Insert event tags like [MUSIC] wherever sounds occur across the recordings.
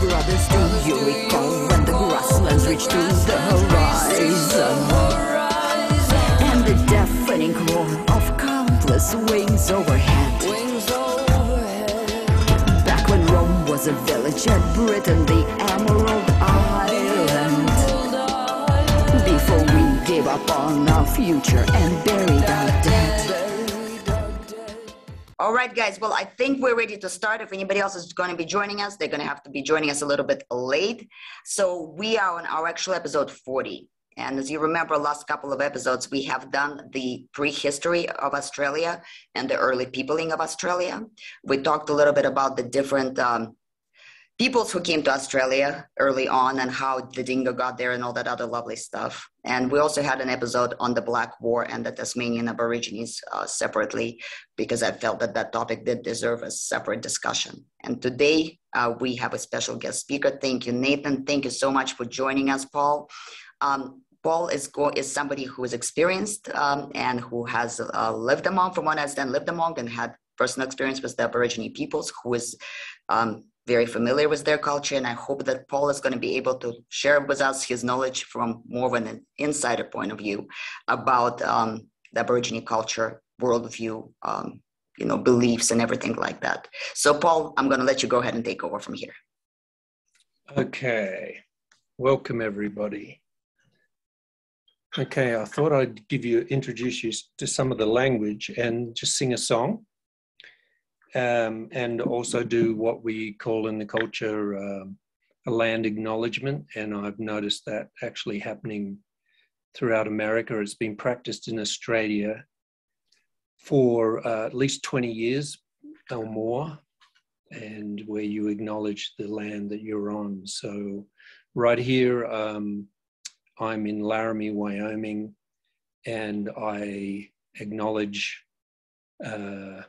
brothers, do you when the grasslands reached to the horizon? And the deafening roar of countless wings overhead. Back when Rome was a village at Britain, the Emerald Island. Before we gave up on our future and buried All right, guys. Well, I think we're ready to start. If anybody else is going to be joining us, they're going to have to be joining us a little bit late. So we are on our actual episode 40. And as you remember, last couple of episodes, we have done the prehistory of Australia and the early peopling of Australia. We talked a little bit about the different um, peoples who came to Australia early on and how the dingo got there and all that other lovely stuff. And we also had an episode on the Black War and the Tasmanian Aborigines uh, separately because I felt that that topic did deserve a separate discussion. And today uh, we have a special guest speaker. Thank you, Nathan. Thank you so much for joining us, Paul. Um, Paul is, go- is somebody who is experienced um, and who has uh, lived among, from what I understand, lived among and had personal experience with the Aborigine peoples, who is um, very familiar with their culture. And I hope that Paul is going to be able to share with us his knowledge from more of an insider point of view about um, the Aborigine culture, worldview, um, you know, beliefs and everything like that. So, Paul, I'm going to let you go ahead and take over from here. Okay, welcome everybody. Okay, I thought I'd give you introduce you to some of the language and just sing a song, um, and also do what we call in the culture um, a land acknowledgement. And I've noticed that actually happening throughout America. It's been practiced in Australia for uh, at least 20 years or more, and where you acknowledge the land that you're on. So, right here, um, I'm in Laramie, Wyoming, and I acknowledge uh,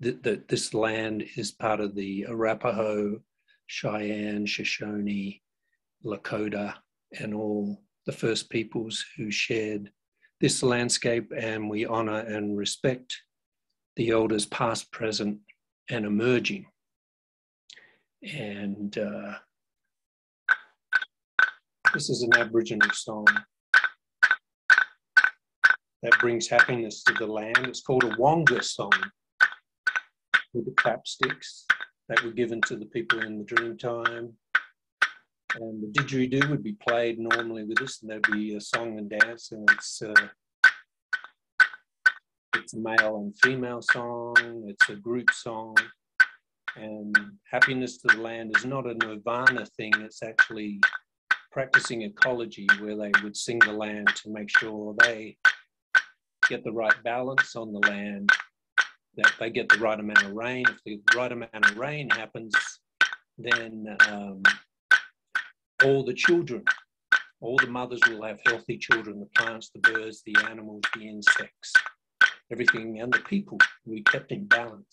that, that this land is part of the Arapaho, Cheyenne, Shoshone, Lakota, and all the first peoples who shared this landscape, and we honor and respect the elders past, present, and emerging. And uh, this is an Aboriginal song that brings happiness to the land. It's called a Wonga song with the clapsticks that were given to the people in the dream time. And the didgeridoo would be played normally with this, and there'd be a song and dance, and it's uh, it's a male and female song. It's a group song, and happiness to the land is not a nirvana thing. It's actually practicing ecology, where they would sing the land to make sure they get the right balance on the land, that they get the right amount of rain. If the right amount of rain happens, then um, all the children, all the mothers will have healthy children, the plants, the birds, the animals, the insects, everything, and the people will be kept in balance.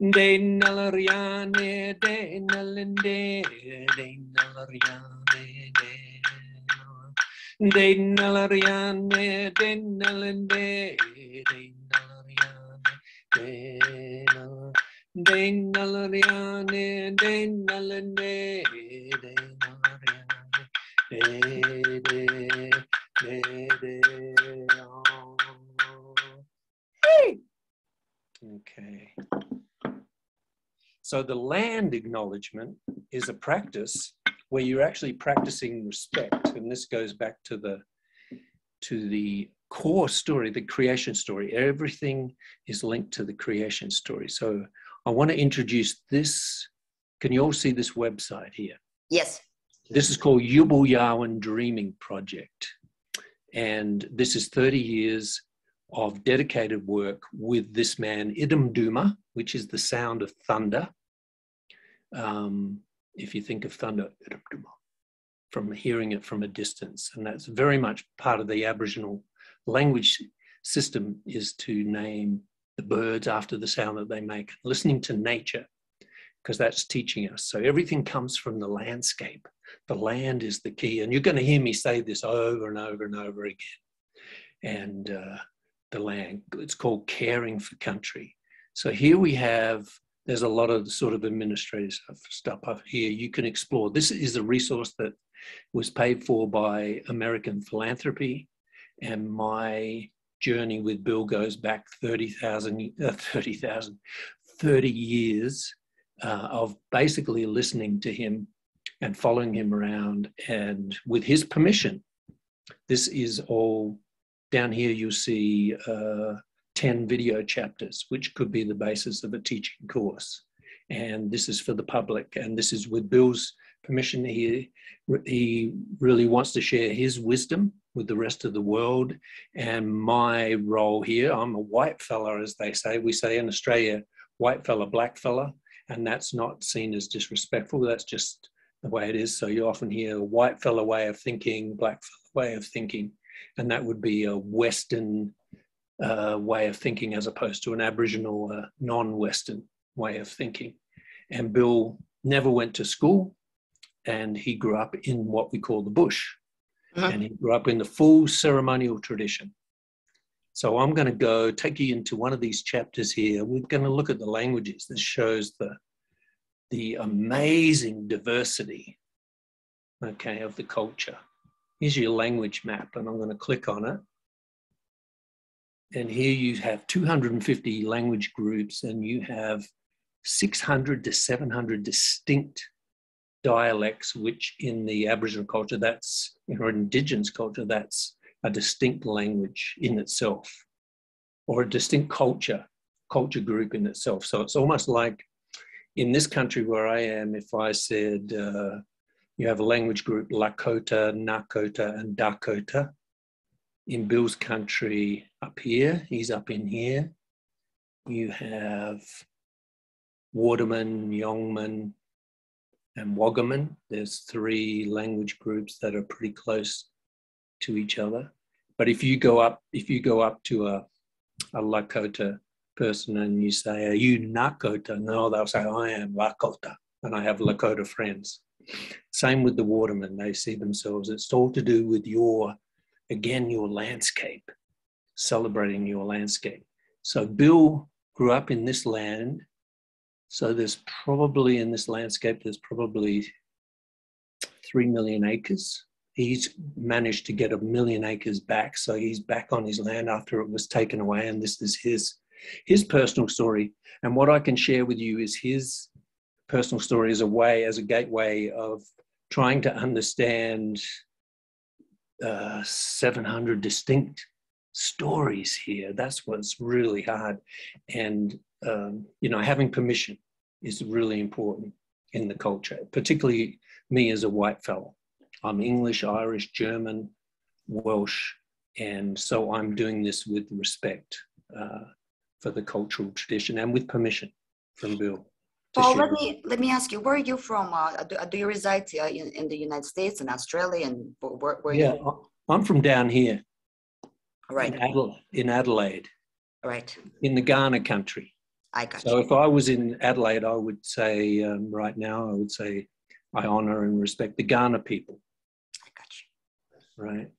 De nalariane, de nalande, de nalariane, de. De nalariane, de nalande, de nalariane, de nala. De nalariane, de nalande, de nalariane, de de de de. oh. Hey. Okay. So the land acknowledgement is a practice where you're actually practicing respect, and this goes back to the to the core story, the creation story. Everything is linked to the creation story. So I want to introduce this. Can you all see this website here? Yes. This is called Yubulyawan Dreaming Project. And this is 30 years of dedicated work with this man, Yidumduma, which is the sound of thunder. Um, if you think of thunder, from hearing it from a distance. And that's very much part of the Aboriginal language system is to name the birds after the sound that they make, listening to nature, because that's teaching us. So everything comes from the landscape. The land is the key. And you're going to hear me say this over and over and over again. and uh, the land. It's called Caring for Country. So here we have, there's a lot of sort of administrative stuff up here you can explore. This is a resource that was paid for by American philanthropy, and my journey with Bill goes back 30,000, uh, 30,000, 30 years uh, of basically listening to him and following him around and with his permission. This is all down here, you'll see uh, 10 video chapters, which could be the basis of a teaching course. And this is for the public, and this is with Bill's permission. He, he really wants to share his wisdom with the rest of the world. And my role here, I'm a white fella, as they say. We say in Australia, white fella, black fella, and that's not seen as disrespectful. That's just the way it is. So you often hear a white fella way of thinking, black fella way of thinking, and that would be a Western uh, way of thinking as opposed to an Aboriginal uh, non-Western way of thinking. And Bill never went to school, and he grew up in what we call the bush, uh-huh. and he grew up in the full ceremonial tradition. So I'm going to go take you into one of these chapters here. We're going to look at the languages. This shows the the amazing diversity, okay, of the culture. Here's your language map, and I'm going to click on it. And here you have 250 language groups, and you have 600 to 700 distinct dialects, which in the Aboriginal culture, that's, or indigenous culture, that's a distinct language in itself, or a distinct culture, culture group in itself. So it's almost like in this country where I am, if I said uh, you have a language group Lakota, Nakota, and Dakota, in Bill's country up here, he's up in here. You have Wardaman, Yolngu, and Wagaman. There's three language groups that are pretty close to each other. But if you go up, if you go up to a, a Lakota person and you say, Are you Nakota? No, they'll say, I am Lakota. And I have Lakota friends. Same with the Wardaman. They see themselves, it's all to do with your, again, your landscape, celebrating your landscape. So Bill grew up in this land. So there's probably in this landscape, there's probably three million acres. He's managed to get a million acres back. So he's back on his land after it was taken away. And this is his his personal story. And what I can share with you is his personal story as a way, as a gateway of trying to understand uh, 700 distinct stories here. That's what's really hard. And, um, you know, having permission is really important in the culture, particularly me as a white fellow. I'm English, Irish, German, Welsh, and so I'm doing this with respect. Uh, for the cultural tradition and with permission from Bill. Paul, let me let me ask you, where are you from? Uh, do, do, you reside uh, in, in, the United States and Australia, and where, where yeah, you? I'm from down here. Right. In Adelaide, in Adelaide. Right. In the Kaurna country. I got so you. if I was in Adelaide, I would say um, right now, I would say I honor and respect the Kaurna people. I got you. Right.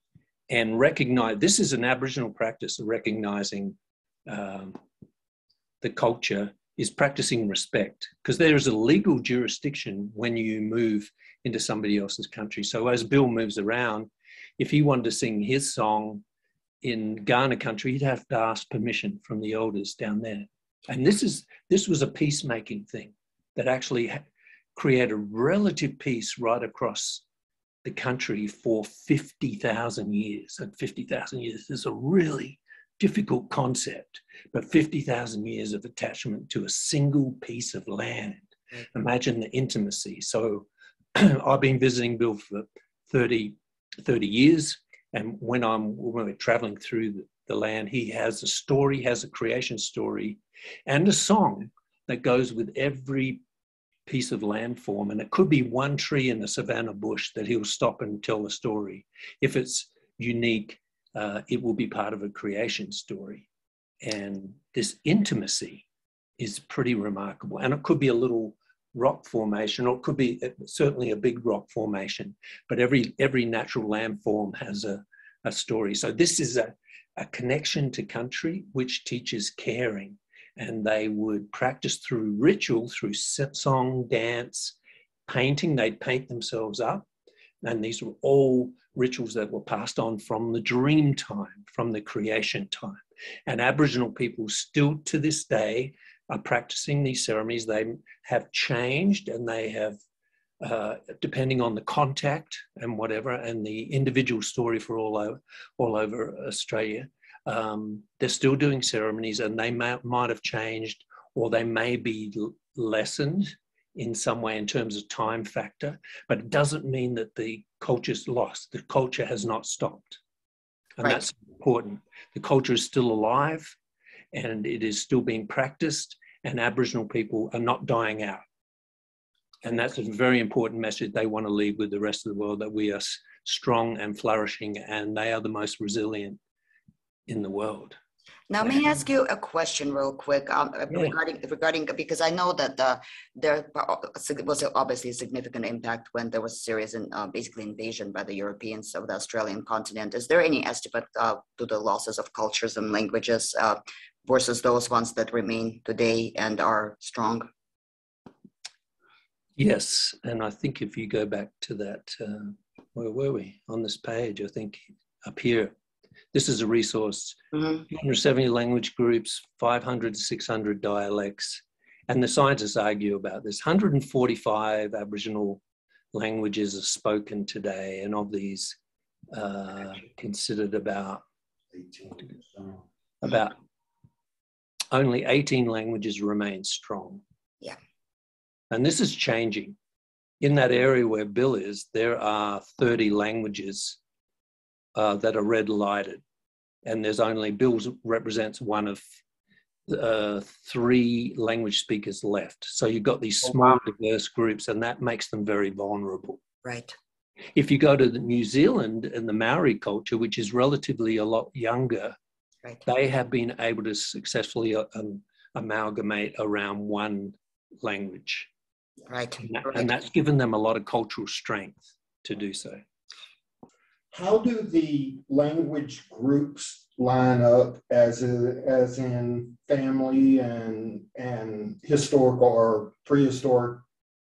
And recognize this is an Aboriginal practice of recognizing um, the culture is practicing respect because there is a legal jurisdiction when you move into somebody else's country. So as Bill moves around, if he wanted to sing his song in Kaurna country, he'd have to ask permission from the elders down there. And this is this was a peacemaking thing that actually created relative peace right across the country for 50,000 years. And 50,000 years is a really difficult concept, but 50,000 years of attachment to a single piece of land. Mm-hmm. Imagine the intimacy. So [CLEARS THROAT] I've been visiting Bill for 30, 30 years. And when I'm when we're traveling through the, the land, he has a story, has a creation story, and a song that goes with every piece of landform. And it could be one tree in the savannah bush that he'll stop and tell the story. If it's unique, uh, it will be part of a creation story. And this intimacy is pretty remarkable. And it could be a little rock formation, or it could be uh, certainly a big rock formation, but every, every natural landform has a, a story. So this is a, a connection to country which teaches caring. And they would practice through ritual, through song, dance, painting. They'd paint themselves up. And these were all rituals that were passed on from the dream time, from the creation time. And Aboriginal people still to this day are practicing these ceremonies. They have changed and they have, uh, depending on the contact and whatever, and the individual story for all over, all over Australia, um, they're still doing ceremonies and they may, might have changed or they may be lessened in some way in terms of time factor, but it doesn't mean that the culture's lost. The culture has not stopped. And right. that's important. The culture is still alive and it is still being practiced, and Aboriginal people are not dying out. And that's a very important message they want to leave with the rest of the world that we are strong and flourishing, and they are the most resilient in the world. Now, may I ask you a question real quick um, uh, yeah. regarding regarding because I know that the, there was obviously a significant impact when there was a serious and uh, basically invasion by the Europeans of the Australian continent. Is there any estimate uh, to the losses of cultures and languages uh, versus those ones that remain today and are strong? Yes, and I think if you go back to that, uh, where were we on this page? I think up here this is a resource. Mm-hmm. 270 language groups, 500 to 600 dialects. And the scientists argue about this. 145 Aboriginal languages are spoken today, and of these, uh, considered about about only 18 languages remain strong. Yeah. And this is changing. In that area where Bill is, there are 30 languages uh, that are red lighted. And there's only, Bills represents one of uh, three language speakers left. So you've got these oh, small, diverse groups, and that makes them very vulnerable. Right. If you go to New Zealand and the Maori culture, which is relatively a lot younger, right. they have been able to successfully uh, um, amalgamate around one language. Right. And, that, right. and that's given them a lot of cultural strength to do so how do the language groups line up as a, as in family and and historical or prehistoric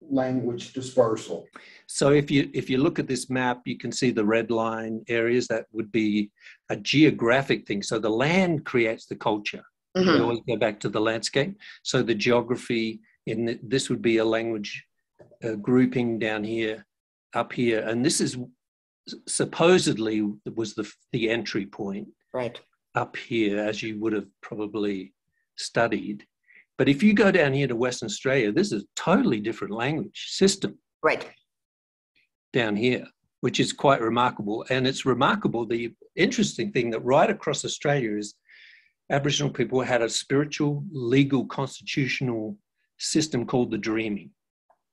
language dispersal? So if you if you look at this map you can see the red line areas that would be a geographic thing. So the land creates the culture. Mm-hmm. we always go back to the landscape. So the geography in the, this would be a language uh, grouping down here up here. And this is supposedly was the the entry point right. up here as you would have probably studied. But if you go down here to western australia this is a totally different language system right. down here which is quite remarkable. And it's remarkable the interesting thing that right across australia is aboriginal people had a spiritual legal constitutional system called the dreaming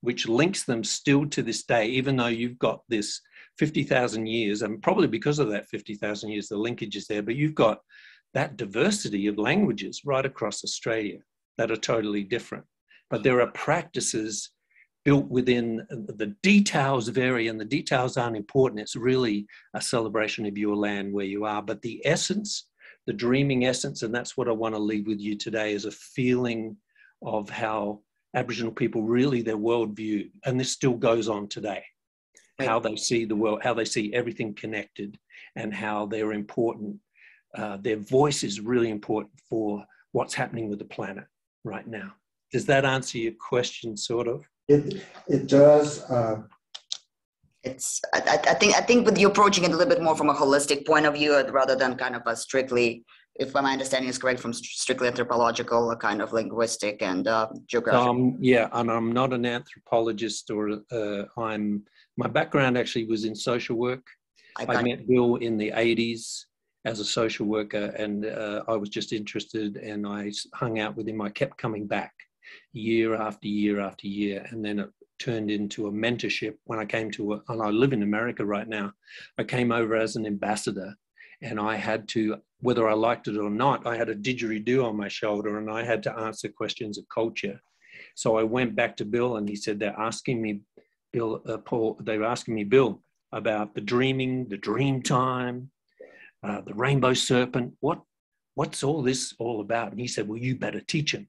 which links them still to this day even though you've got this 50,000 years, and probably because of that 50,000 years, the linkage is there, but you've got that diversity of languages right across Australia that are totally different. But there are practices built within the details vary and the details aren't important. It's really a celebration of your land where you are. But the essence, the dreaming essence, and that's what I want to leave with you today is a feeling of how Aboriginal people really their worldview, and this still goes on today how they see the world, how they see everything connected, and how they're important. Uh, their voice is really important for what's happening with the planet right now. Does that answer your question, sort of? It it does. Uh... It's. I, I think. I think with you approaching it a little bit more from a holistic point of view, rather than kind of a strictly if my understanding is correct, from strictly anthropological, a kind of linguistic and uh, geographic. Um, yeah, and I'm not an anthropologist, or uh, I'm my background actually was in social work. I, I met Bill in the 80s as a social worker, and uh, I was just interested, and I hung out with him. I kept coming back year after year after year, and then it turned into a mentorship when I came to, a, and I live in America right now. I came over as an ambassador, and I had to, whether I liked it or not, I had a didgeridoo on my shoulder, and I had to answer questions of culture. So I went back to Bill, and he said, They're asking me Bill, uh, Paul, they were asking me, Bill, about the dreaming, the dream time. uh, the rainbow serpent. What, what's all this all about? And he said, well, you better teach him.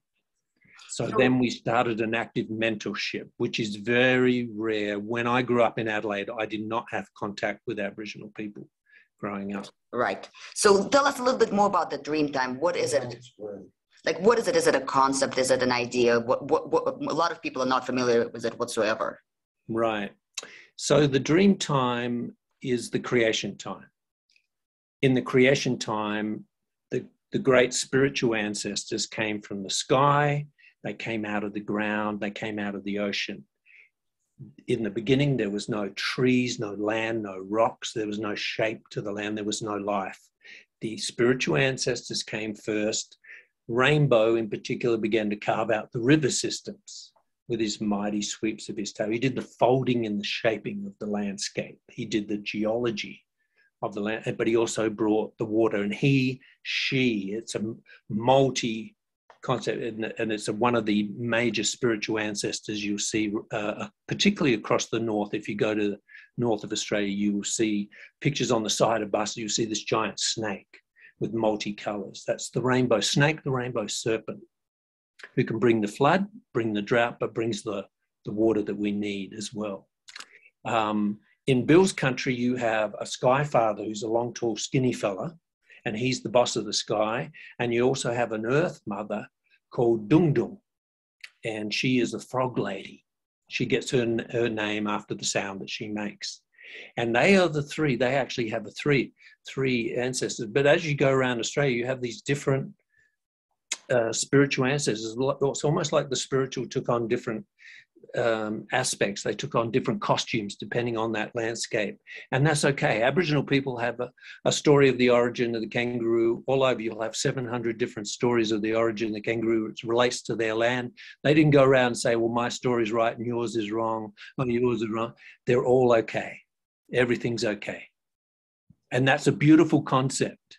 So then we started an active mentorship, which is very rare. When I grew up in Adelaide, I did not have contact with Aboriginal people growing up. Right. So tell us a little bit more about the dream time. What is it? Like, what is it? Is it a concept? Is it an idea? What, what, what, a lot of people are not familiar with it whatsoever. Right. So the dream time is the creation time. In the creation time, the, the great spiritual ancestors came from the sky, they came out of the ground, they came out of the ocean. In the beginning, there was no trees, no land, no rocks, there was no shape to the land, there was no life. The spiritual ancestors came first. Rainbow, in particular, began to carve out the river systems with his mighty sweeps of his tail. He did the folding and the shaping of the landscape. He did the geology of the land, but he also brought the water. And he, she, it's a multi concept, and it's one of the major spiritual ancestors you'll see, uh, particularly across the north. If you go to the north of Australia, you will see pictures on the side of buses. You'll see this giant snake with multicolours. That's the rainbow snake, the rainbow serpent, who can bring the flood, bring the drought, but brings the, the water that we need as well. Um, in Bill's country, you have a sky father who's a long, tall, skinny fella and he's the boss of the sky. And you also have an earth mother called Dung Dung, and she is a frog lady. She gets her, her name after the sound that she makes. And they are the three, they actually have a three, three ancestors. But as you go around Australia, you have these different uh, spiritual ancestors. It's almost like the spiritual took on different um, aspects. They took on different costumes depending on that landscape. And that's okay. Aboriginal people have a, a, story of the origin of the kangaroo all over. You'll have 700 different stories of the origin of the kangaroo. It relates to their land. They didn't go around and say, well, my story's right and yours is wrong, or yours is wrong. They're all okay. Everything's okay. And that's a beautiful concept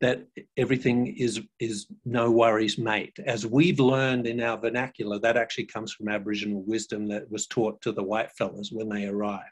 that everything is is no worries mate. As we've learned in our vernacular that actually comes from aboriginal wisdom that was taught to the white fellas when they arrived.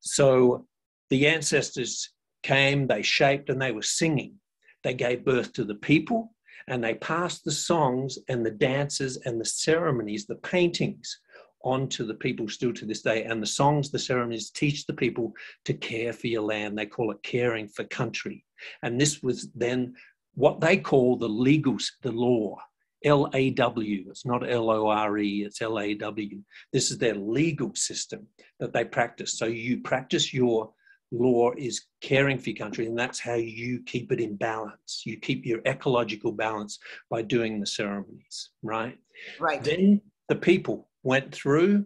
So the ancestors came they shaped and they were singing. They gave birth to the people and they passed the songs and the dances and the ceremonies the paintings on to the people still to this day. And the songs, the ceremonies teach the people to care for your land. They call it caring for country. And this was then what they call the legal, the law, L A W. It's not L O R E, it's L A W. This is their legal system that they practice. So you practice your law is caring for your country, and that's how you keep it in balance. You keep your ecological balance by doing the ceremonies, right? Right. Then the people went through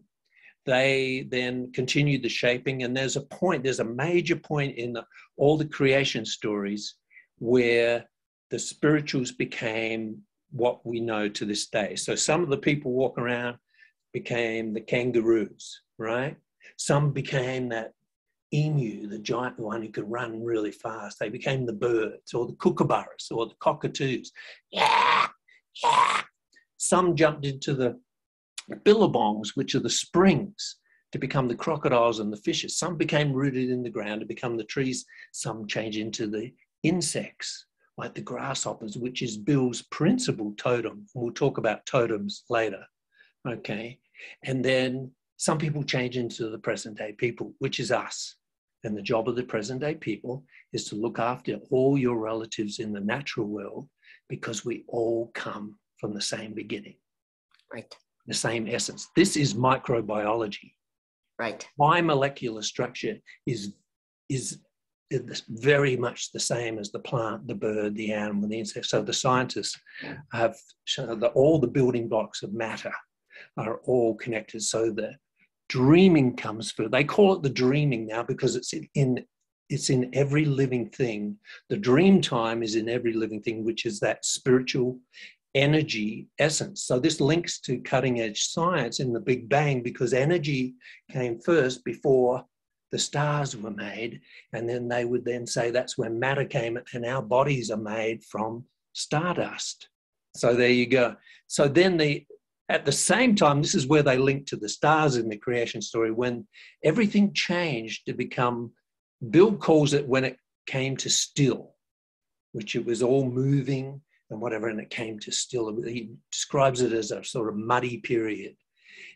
they then continued the shaping. And there's a point, there's a major point in the, all the creation stories where the spirituals became what we know to this day. So some of the people walk around became the kangaroos, right? Some became that emu, the giant one who could run really fast. They became the birds or the kookaburras or the cockatoos. Yeah, yeah. Some jumped into the billabongs, which are the springs, to become the crocodiles and the fishes. Some became rooted in the ground to become the trees. Some change into the insects, like the grasshoppers, which is Bill's principal totem. We'll talk about totems later. Okay. And then some people change into the present day people, which is us. And the job of the present day people is to look after all your relatives in the natural world because we all come from the same beginning. Right the same essence. This is microbiology. Right. My molecular structure is is very much the same as the plant, the bird, the animal, the insect. So the scientists have shown that all the building blocks of matter are all connected. So the dreaming comes first. They call it the dreaming now because it's in it's in every living thing. The dream time is in every living thing, which is that spiritual energy essence. So this links to cutting edge science in the Big Bang because energy came first before the stars were made. And then they would then say that's when matter came and our bodies are made from stardust. So there you go. So then the at the same time, this is where they link to the stars in the creation story when everything changed to become, Bill calls it when it came to still, which it was all moving and whatever, and it came to still. He describes it as a sort of muddy period.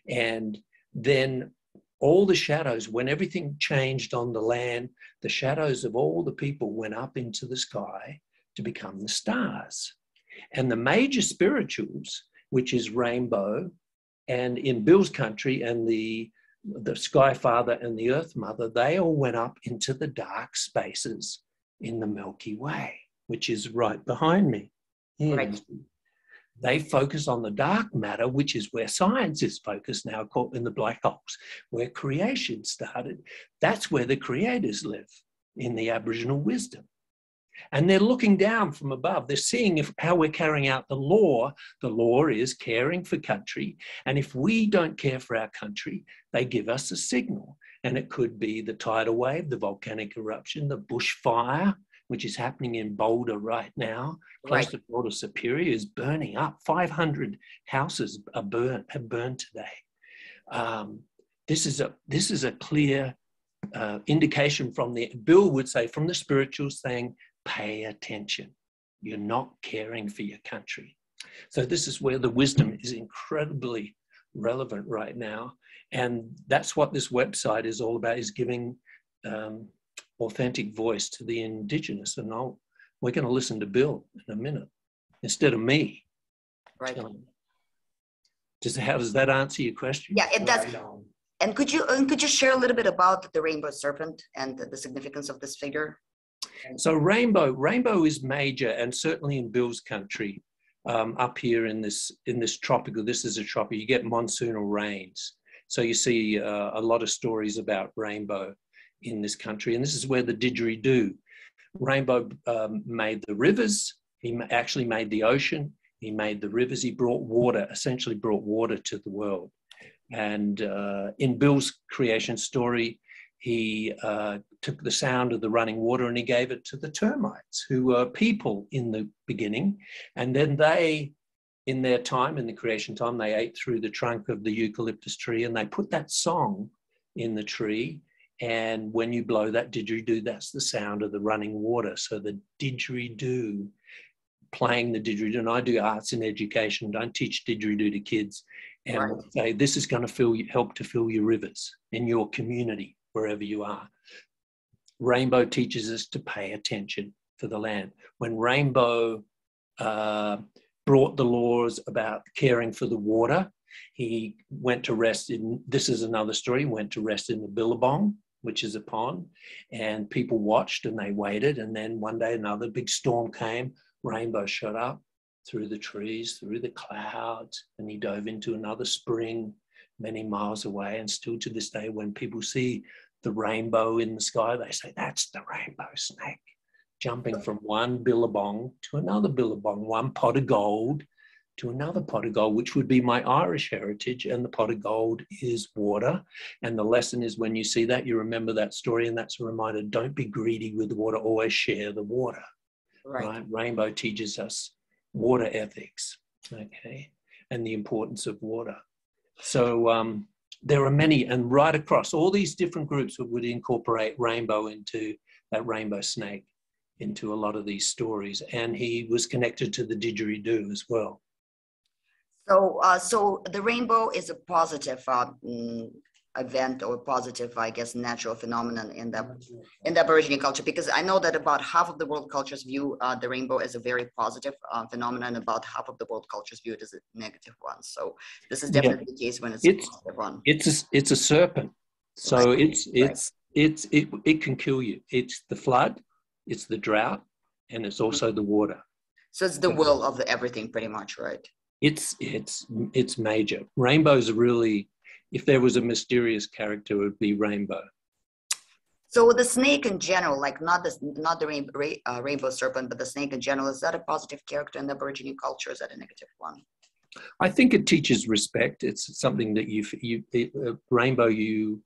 And then all the shadows, when everything changed on the land, the shadows of all the people went up into the sky to become the stars. And the major spirituals, which is rainbow, and in Bill's country and the the Sky Father and the Earth Mother, they all went up into the dark spaces in the Milky Way, which is right behind me. Right. They focus on the dark matter, which is where science is focused now, caught in the black holes, where creation started. That's where the creators live in the Aboriginal wisdom. And they're looking down from above. They're seeing if, how we're carrying out the law. The law is caring for country. And if we don't care for our country, they give us a signal. And it could be the tidal wave, the volcanic eruption, the bushfire, which is happening in Boulder right now, close Right. to Boulder Superior, is burning up. 500 houses are burnt, have burned today. Um, this is a this is a clear uh, indication from the Bill would say from the spirituals saying, pay attention. You're not caring for your country. So this is where the wisdom is incredibly relevant right now, and that's what this website is all about: is giving um, authentic voice to the indigenous. And I'll, we're going to listen to Bill in a minute instead of me. Right. Does how does that answer your question? Yeah, it does. And could you and could you share a little bit about the rainbow serpent and the, the significance of this figure? So rainbow, rainbow is major, and certainly in Bill's country, um, up here in this in this tropical. This is a tropical. You get monsoonal rains, so you see uh, a lot of stories about rainbow in this country, and this is where the didgeridoo. Rainbow um, made the rivers. He actually made the ocean. He made the rivers. He brought water, essentially brought water to the world. And uh, in Bill's creation story, he uh, took the sound of the running water and he gave it to the termites, who were people in the beginning. And then they, in their time, in the creation time, they ate through the trunk of the eucalyptus tree and they put that song in the tree. And when you blow that didgeridoo, that's the sound of the running water. So the didgeridoo, playing the didgeridoo, and I do arts and education, don't teach didgeridoo to kids. And Right. we'll say this is going to fill, help to fill your rivers in your community, wherever you are. Rainbow teaches us to pay attention for the land. When Rainbow uh, brought the laws about caring for the water, he went to rest in, this is another story, went to rest in the Billabong, which is a pond, and people watched and they waited. And then one day another big storm came, Rainbow shot up through the trees, through the clouds, and he dove into another spring many miles away. And still to this day, when people see the rainbow in the sky, they say, that's the rainbow snake, jumping from one billabong to another billabong, one pot of gold to another pot of gold, which would be my Irish heritage. And the pot of gold is water. And the lesson is when you see that, you remember that story, and that's a reminder don't be greedy with the water, always share the water. Right. Right? Rainbow teaches us water ethics, okay, and the importance of water. So um, there are many, and right across all these different groups would incorporate rainbow into that rainbow snake into a lot of these stories. And he was connected to the didgeridoo as well. So, uh, so the rainbow is a positive uh, event or positive, I guess, natural phenomenon in the in the Aborigine culture because I know that about half of the world cultures view uh, the rainbow as a very positive uh, phenomenon, about half of the world cultures view it as a negative one. So this is Yeah. definitely the case when it's, It's- a positive one. It's a, it's a serpent, so Right. it's it's it's it, it can kill you. It's the flood, it's the drought, and it's also the water. So it's the will of the everything, pretty much, right? It's it's it's major. Rainbow's really, if there was a mysterious character, it would be Rainbow. So the snake in general, like not the not the rain, ra- uh, rainbow serpent, but the snake in general, is that a positive character in the Aborigine culture? Is that a negative one? I think it teaches respect. It's something that you you it, uh, Rainbow you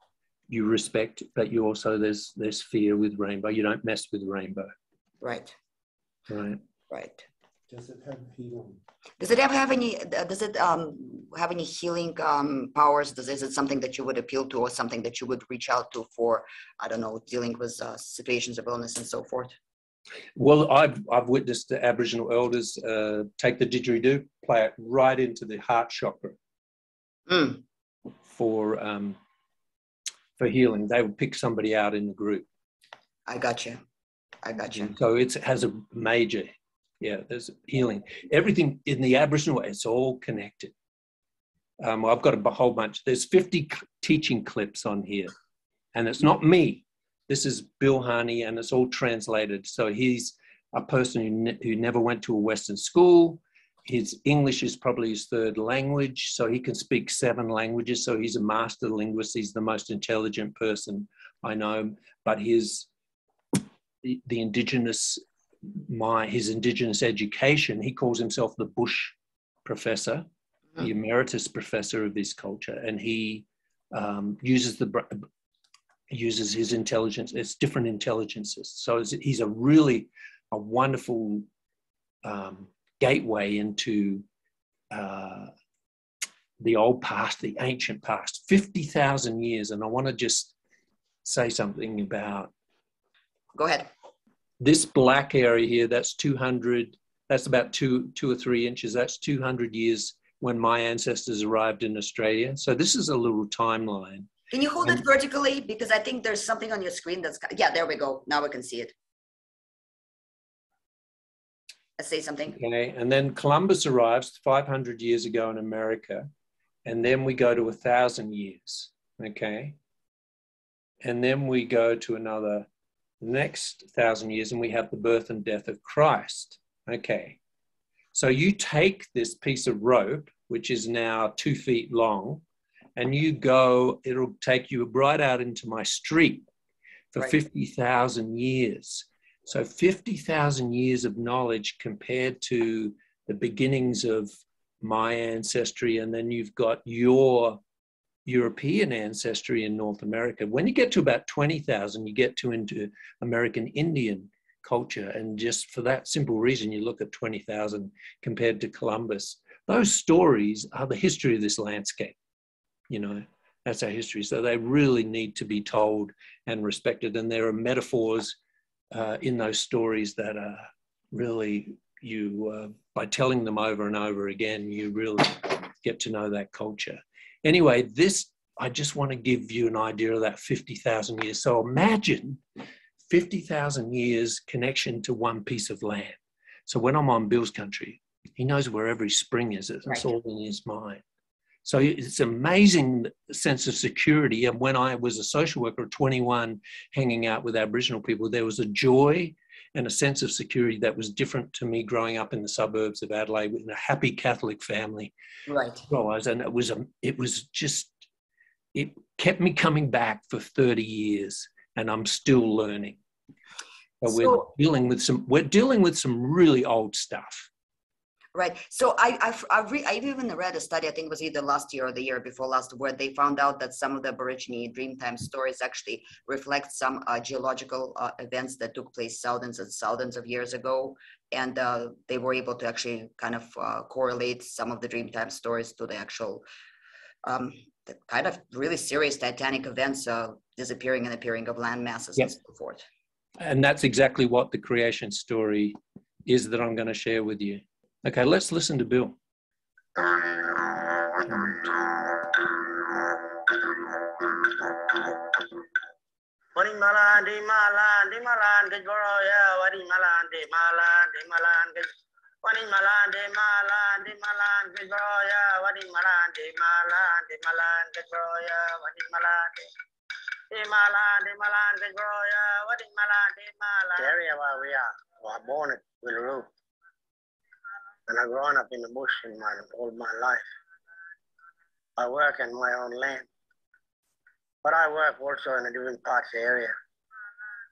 you respect, but you also there's there's fear with Rainbow. You don't mess with Rainbow, Right, right? right. Does it have healing? Does it have, have any? Does it um, have any healing um, powers? Does is it something that you would appeal to, or something that you would reach out to for? I don't know, dealing with uh, situations of illness and so forth. Well, I've I've witnessed the Aboriginal elders uh, take the didgeridoo, play it right into the heart chakra Mm, for um, for healing. They would pick somebody out in the group. I got you. I got you. So it's, it has a major, yeah, there's healing. Everything in the Aboriginal, way, it's all connected. Um, I've got a whole bunch. There's 50 teaching clips on here, and it's not me. This is Bill Harney, and it's all translated. So he's a person who, ne- who never went to a Western school. His English is probably his third language, so he can speak seven languages. So he's a master linguist. He's the most intelligent person I know. But his the, the indigenous my his indigenous education he calls himself the bush professor the emeritus professor of this culture. And he um, uses the uses his intelligence it's different intelligences. So he's a really a wonderful um, gateway into uh, the old past the ancient past. 50000 years. And i want to just say something about Go ahead. This black area here, that's 200, that's about two, two or three inches. That's 200 years when my ancestors arrived in Australia. So this is a little timeline. Can you hold it Um, vertically? Because I think there's something on your screen that's, yeah, there we go. Now we can see it. Let's say something. Okay. And then Columbus arrives 500 years ago in America. And then we go to a thousand years. Okay. And then we go to another next thousand years and we have the birth and death of Christ. Okay. So you take this piece of rope, which is now two feet long, and you go, it'll take you right out into my street for Right. 50,000 years. So 50,000 years of knowledge compared to the beginnings of my ancestry, and then you've got your European ancestry in North America. When you get to about 20,000, you get to into American Indian culture. And just for that simple reason, you look at 20,000 compared to Columbus. Those stories are the history of this landscape. You know, that's our history. So they really need to be told and respected. And there are metaphors uh, in those stories that are really, you, uh, by telling them over and over again, you really get to know that culture. Anyway, this, I just want to give you an idea of that 50,000 years. So imagine 50,000 years connection to one piece of land. So when I'm on Bill's country, he knows where every spring is. It's Right. all in his mind. So it's amazing sense of security. And when I was a social worker at 21, hanging out with Aboriginal people, there was a joy and a sense of security that was different to me growing up in the suburbs of Adelaide in a happy Catholic family. Right. Was and it was a, it was just it kept me coming back for 30 years, and I'm still learning. But we're dealing with some we're dealing with some really old stuff. Right. So I, I've, I've, re- I've even read a study, I think it was either last year or the year before last, where they found out that some of the Aborigine Dreamtime stories actually reflect some uh, geological uh, events that took place thousands and thousands of years ago. And uh, they were able to actually kind of uh, correlate some of the Dreamtime stories to the actual um, the kind of really serious Titanic events, uh, disappearing and appearing of land masses and so forth. And that's exactly what the creation story is that I'm going to share with you. Okay, let's listen to Bill. Wadi malan di malan di malan ke goro ya wadi malan di malan di malan ke wadi malan di malan di malan ke goro ya wadi malan di malan di malan ke goro ya wadi malan di di malan di malan ke goro ya wadi malan di malan. Area where we are, I was born at Willeroo, and I've grown up in the bush in my all my life. I work in my own land. But I work also in a different parts of the area.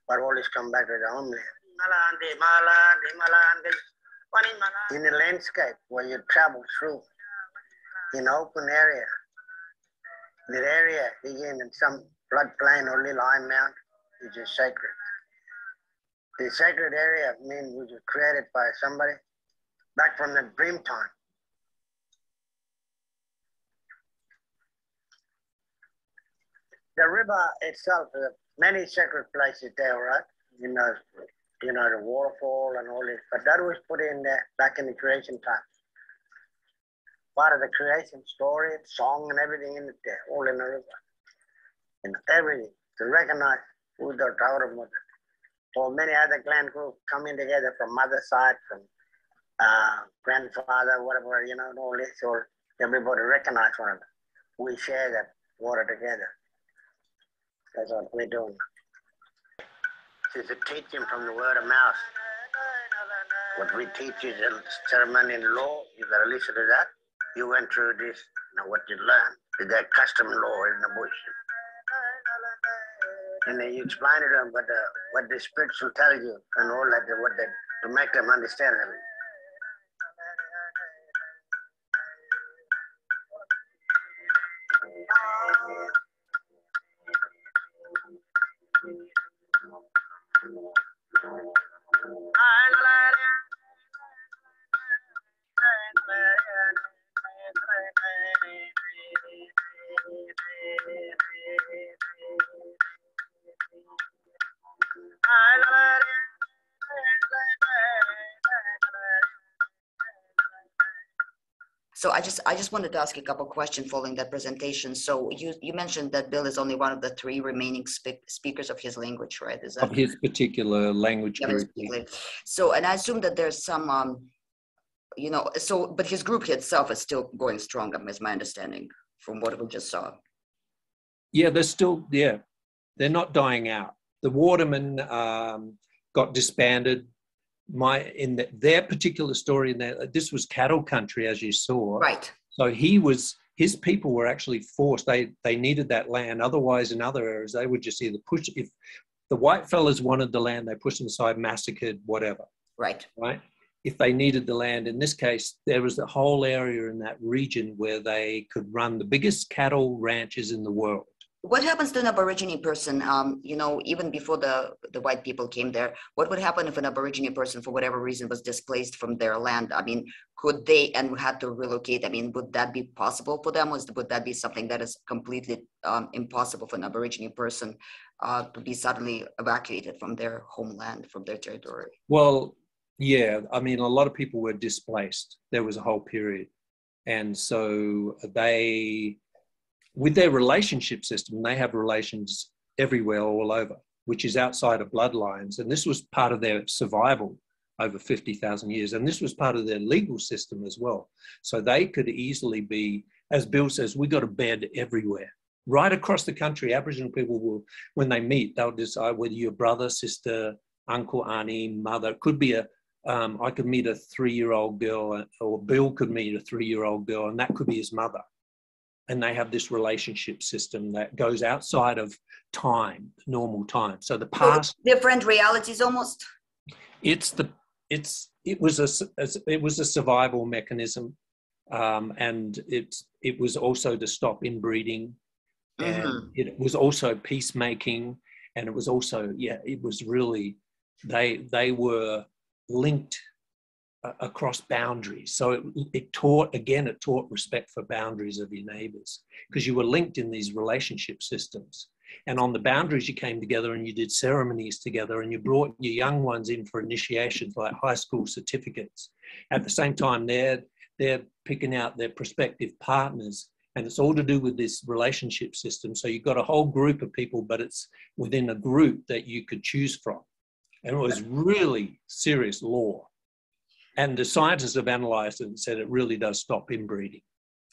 But always come back to the homeland. In the landscape where you travel through, in open area, that area begin in some floodplain or little high mount, which is sacred. The sacred area means which was created by somebody back from the dream time. The river itself, uh, many sacred places there, right? You know, you know the waterfall and all this, but that was put in there back in the creation time. Part of the creation story, song, and everything in it there, all in the river, and everything to recognize who the daughter mother. Or many other clan groups coming together from mother side, from uh, grandfather, whatever, you know, all this, or everybody recognize one another. We share that water together. That's what we're doing. It's a teaching from the word of mouth. What we teach is a ceremony and law. You gotta listen to that. You went through this. Now what you learn is that custom law in the bush. And then you explain to them what the what the spirits will tell you and all that what they to make them understand it. So I just I just wanted to ask you a couple questions following that presentation. So you you mentioned that Bill is only one of the three remaining spe- speakers of his language, right? Is that Of his particular language Yeah, group. So, and I assume that there's some, um, you know, so, but his group itself is still going strong, is my understanding from what we just saw. Yeah, they're still, yeah, they're not dying out. The Wardaman um, got disbanded. My in the, their particular story, in their, this was cattle country, as you saw. Right. So he was his people were actually forced. They they needed that land. Otherwise, in other areas, they would just either push. If the white fellas wanted the land, they pushed them aside, massacred, whatever. Right. Right. If they needed the land, in this case, there was a whole area in that region where they could run the biggest cattle ranches in the world. What happens to an Aborigine person? Um, you know, even before the the white people came there, what would happen if an Aborigine person, for whatever reason, was displaced from their land? I mean, could they and had to relocate? I mean, would that be possible for them? Was would that be something that is completely um, impossible for an Aborigine person uh, to be suddenly evacuated from their homeland, from their territory? Well, yeah, I mean, a lot of people were displaced. There was a whole period. And so they, with their relationship system, they have relations everywhere, all over, which is outside of bloodlines. And this was part of their survival over 50,000 years. And this was part of their legal system as well. So they could easily be, as Bill says, we got a bed everywhere. Right across the country, Aboriginal people will, when they meet, they'll decide whether you're brother, sister, uncle, auntie, mother. It could be a, um, I could meet a three-year-old girl, or Bill could meet a three-year-old girl, and that could be his mother. And they have this relationship system that goes outside of time, normal time. So the So past, different realities almost. it's the, it's, it was a, it was a survival mechanism, um, and it's, it was also to stop inbreeding, and Mhm. it was also peacemaking, and it was also, yeah, it was really, they they were linked across boundaries. So it, it taught, again, it taught respect for boundaries of your neighbors because you were linked in these relationship systems. And on the boundaries, you came together and you did ceremonies together and you brought your young ones in for initiations like high school certificates. At the same time, they're, they're picking out their prospective partners and it's all to do with this relationship system. So you've got a whole group of people, but it's within a group that you could choose from. And it was really serious law. And the scientists have analyzed it and said it really does stop inbreeding.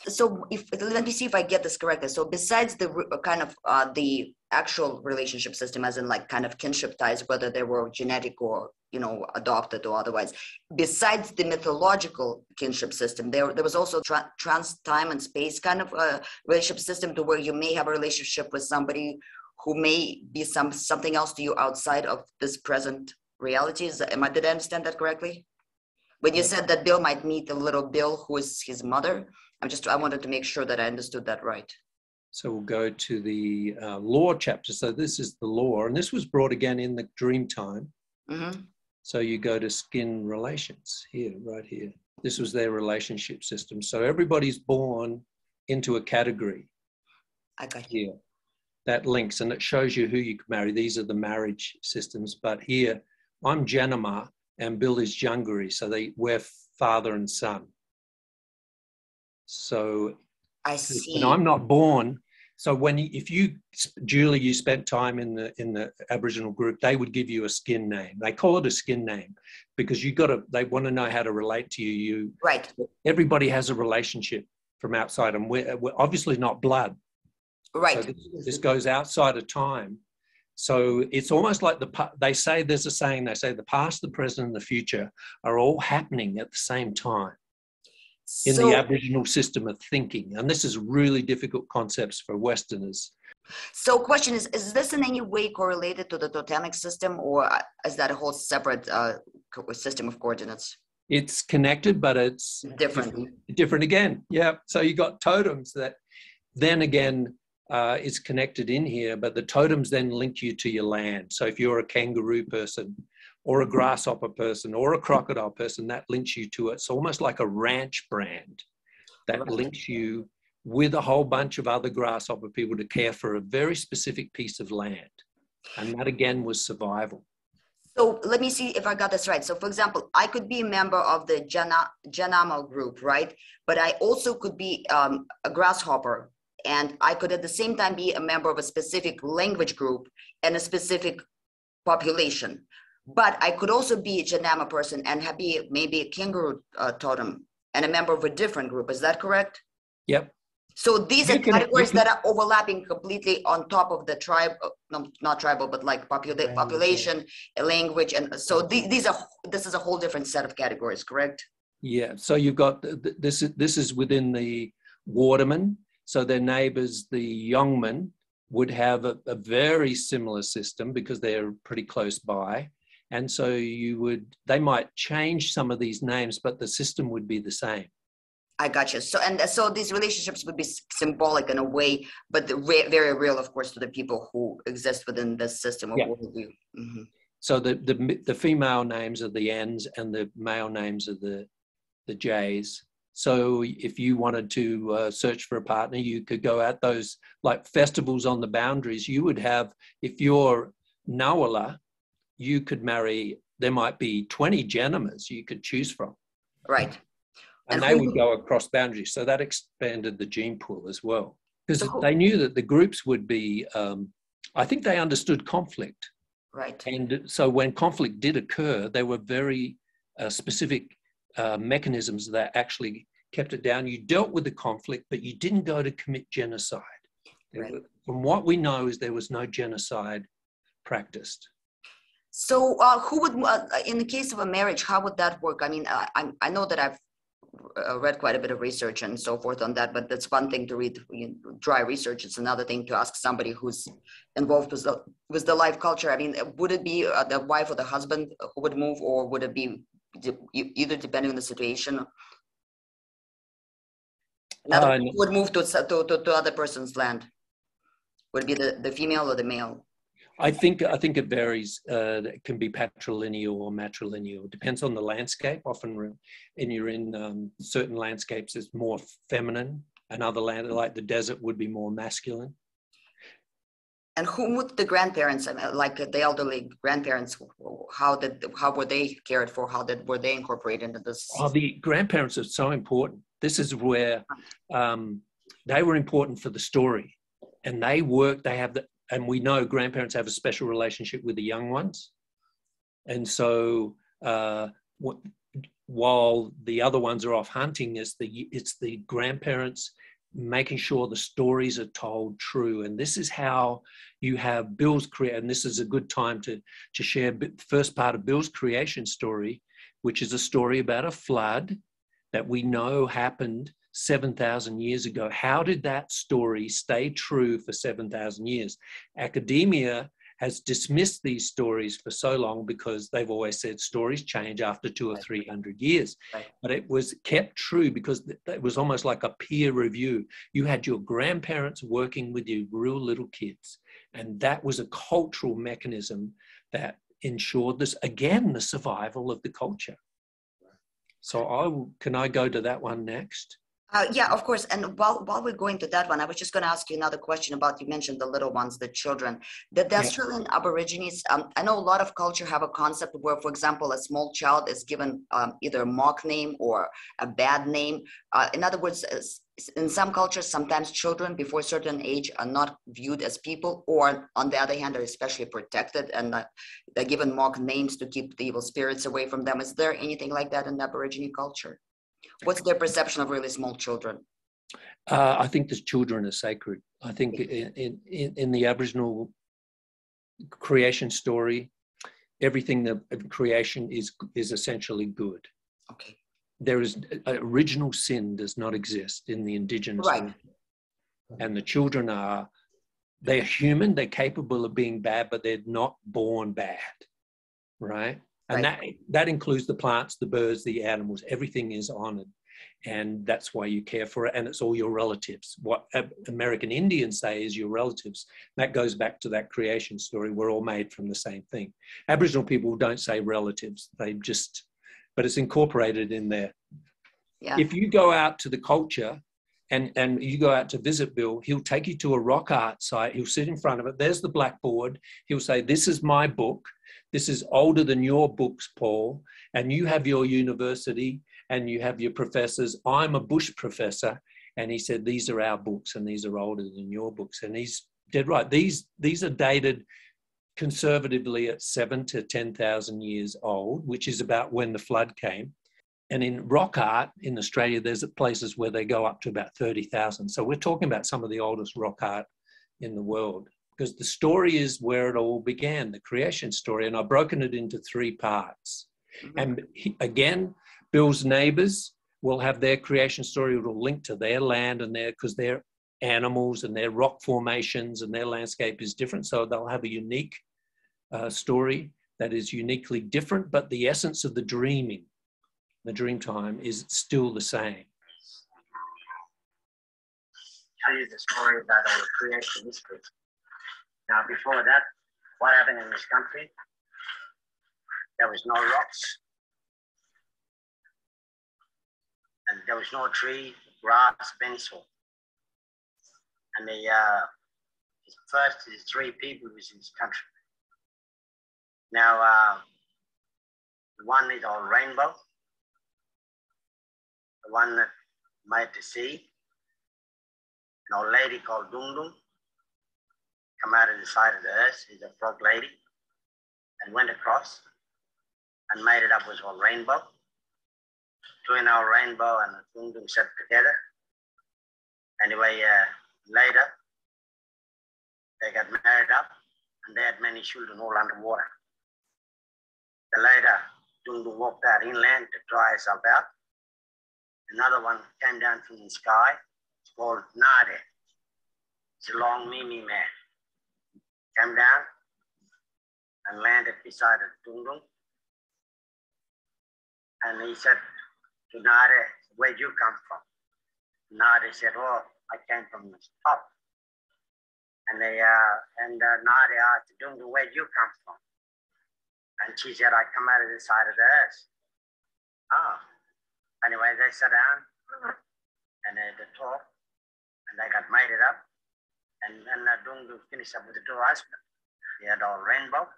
So if let me see if I get this correctly. So besides the kind of uh, the actual relationship system, as in like kind of kinship ties, whether they were genetic or you know adopted or otherwise, besides the mythological kinship system, there there was also tra- trans time and space kind of uh, relationship system to where you may have a relationship with somebody who may be some something else to you outside of this present reality. Is am I did I understand that correctly? When you said that Bill might meet the little Bill who is his mother, I'm just I wanted to make sure that I understood that right. So we'll go to the uh, law chapter. So this is the law, and this was brought again in the dream time. hmm So you go to skin relations here, right here. This was their relationship system. So everybody's born into a category I got here that links and it shows you who you can marry. These are the marriage systems. But here, I'm Janama and Bill is Jungari. So they we're father and son. So I see. and I'm not born. So when you, if you Julie, you spent time in the in the Aboriginal group, they would give you a skin name. They call it a skin name because you got to. They want to know how to relate to you. You right, everybody has a relationship from outside, and we're, we're obviously not blood. right. So this, this goes outside of time. So it's almost like the they say there's a saying they say the past, the present, and the future are all happening at the same time in so, the Aboriginal system of thinking, and this is really difficult concepts for Westerners. so question is, is this in any way correlated to the totemic system or is that a whole separate uh, system of coordinates? It's connected, but it's Different. different again. Yeah. So you got totems that then again uh, is connected in here, but the totems then link you to your land. So if you're a kangaroo person or a grasshopper person or a crocodile person, that links you to it. It's almost like a ranch brand that links you with a whole bunch of other grasshopper people to care for a very specific piece of land. And that again was survival. So let me see if I got this right. So for example, I could be a member of the Jana, Janama group, right? But I also could be um, a grasshopper and I could at the same time be a member of a specific language group and a specific population. But I could also be a Janama person and have be maybe a kangaroo uh, totem and a member of a different group. Is that correct? Yep. So these You are can- categories can- that are overlapping completely on top of the tribe, uh, no, not tribal, but like popula- population, language, and so the- these are this is a whole different set of categories, correct? Yeah, so you've got th- th- this. is This is within the Wardaman. So their neighbours, the Yangman, would have a, a very similar system because they're pretty close by, and so you would. They might change some of these names, but the system would be the same. I got you. So and uh, so these relationships would be symbolic in a way, but the re- very real, of course, to the people who exist within this system of Yeah. worldview. Mhm. So the the the female names are the N's and the male names are the the J's. So if you wanted to uh, search for a partner, you could go at those like festivals on the boundaries. You would have if you're Nawala, you could marry. There might be twenty Janamas you could choose from, Right. and, And they who- would go across boundaries. So that expanded the gene pool as well, because So they knew that the groups would be. Um, I think they understood conflict. Right. And so when conflict did occur, there were very uh, specific uh, mechanisms that actually kept it down. You dealt with the conflict, but you didn't go to commit genocide. Right. From what we know is there was no genocide practiced. So, uh, who would, uh, in the case of a marriage, how would that work? I mean, I, I- I know that I've uh, read quite a bit of research and so forth on that, but that's one thing to read you know, dry research. It's another thing to ask somebody who's involved with the, with the life culture. I mean, would it be uh, the wife or the husband who would move, or would it be either depending on the situation? In other Uh, would move to, to, to, to other person's land? Would it be the, the female or the male? I think I think it varies. Uh, it can be patrilineal or matrilineal. It depends on the landscape. Often, and you're in um, certain landscapes, it's more feminine. Another land, like the desert, would be more masculine. And who would the grandparents, like the elderly grandparents, how did, how were they cared for? How did, were they incorporated into this? Oh, the grandparents are so important. This is where um, they were important for the story, and they work. They have the, and we know grandparents have a special relationship with the young ones, and so uh, what, while the other ones are off hunting, is the it's the grandparents making sure the stories are told true, and this is how you have Bill's create. And this is a good time to to share the first part of Bill's creation story, which is a story about a flood that we know happened 7,000 years ago. How did that story stay true for 7,000 years? Academia has dismissed these stories for so long because they've always said stories change after two or 300 years. Right. But it was kept true because it was almost like a peer review. You had your grandparents working with your real little kids. And that was a cultural mechanism that ensured this again the survival of the culture. So I will, can I go to that one next? Uh, yeah, of course. And while while we're going to that one, I was just going to ask you another question about you mentioned the little ones, the children, the, the Yeah. Australian Aborigines. Um, I know a lot of culture have a concept where, for example, a small child is given um, either a mock name or a bad name. Uh, in other words, in some cultures, sometimes children before a certain age are not viewed as people, or on the other hand, are especially protected and uh, they're given mock names to keep the evil spirits away from them. Is there anything like that in Aborigine culture? What's their perception of really small children? Uh, I think the children are sacred. I think in, in, in the Aboriginal creation story, everything that creation is is essentially good. Okay. There is uh, original sin does not exist in the indigenous Right. world. and the children are they're human. They're capable of being bad, but they're not born bad, right? And that that includes the plants, the birds, the animals. Everything is honored, and that's why you care for it. And it's all your relatives. What uh, American Indians say is your relatives. That goes back to that creation story. We're all made from the same thing. Aboriginal people don't say relatives. They just, but it's incorporated in there. Yeah. If you go out to the culture and, and you go out to visit Bill, he'll take you to a rock art site. He'll sit in front of it. There's the blackboard. He'll say, This is my book. This is older than your books, Paul. And you have your university and you have your professors. I'm a Bush professor. And he said, These are our books and these are older than your books. And he's dead right. These, these are dated conservatively at seven to 10,000 years old, which is about when the flood came. And in rock art in Australia, there's places where they go up to about 30,000. So we're talking about some of the oldest rock art in the world because the story is where it all began, the creation story. And I've broken it into three parts. Mhm. And he, again, Bill's neighbors will have their creation story. It'll link to their land and their, because their animals and their rock formations and their landscape is different. So they'll have a unique uh, story that is uniquely different, but the essence of the dreaming, the dream time is still the same. tell you the story about our creation history. Now, before that, what happened in this country? There was no rocks, and there was no tree, grass, pencil. And the uh, first is three people was in this country. Now, uh, one is all rainbow, the one that made the sea, an old lady called Dung Dung come out of the side of the earth, she's a frog lady, and went across and made it up with a rainbow. Twin our rainbow and the Dung set together. Anyway, uh, later they got married up and they had many children all underwater. The later Dung walked out inland to dry herself out. Another one came down from the sky it's called Nade. It's a long Mimi man. Came down and landed beside a Tundung. And he said to Nade, Where'd you come from? Nade said, Oh, I came from the top. And they uh, and uh, Nade asked Dundu, Where'd you come from? And she said, I come out of the side of the earth. Ah. Anyway, they sat down and they had talk and they got mated up. And then uh, Dungu finished up with the two husbands. He had all rainbow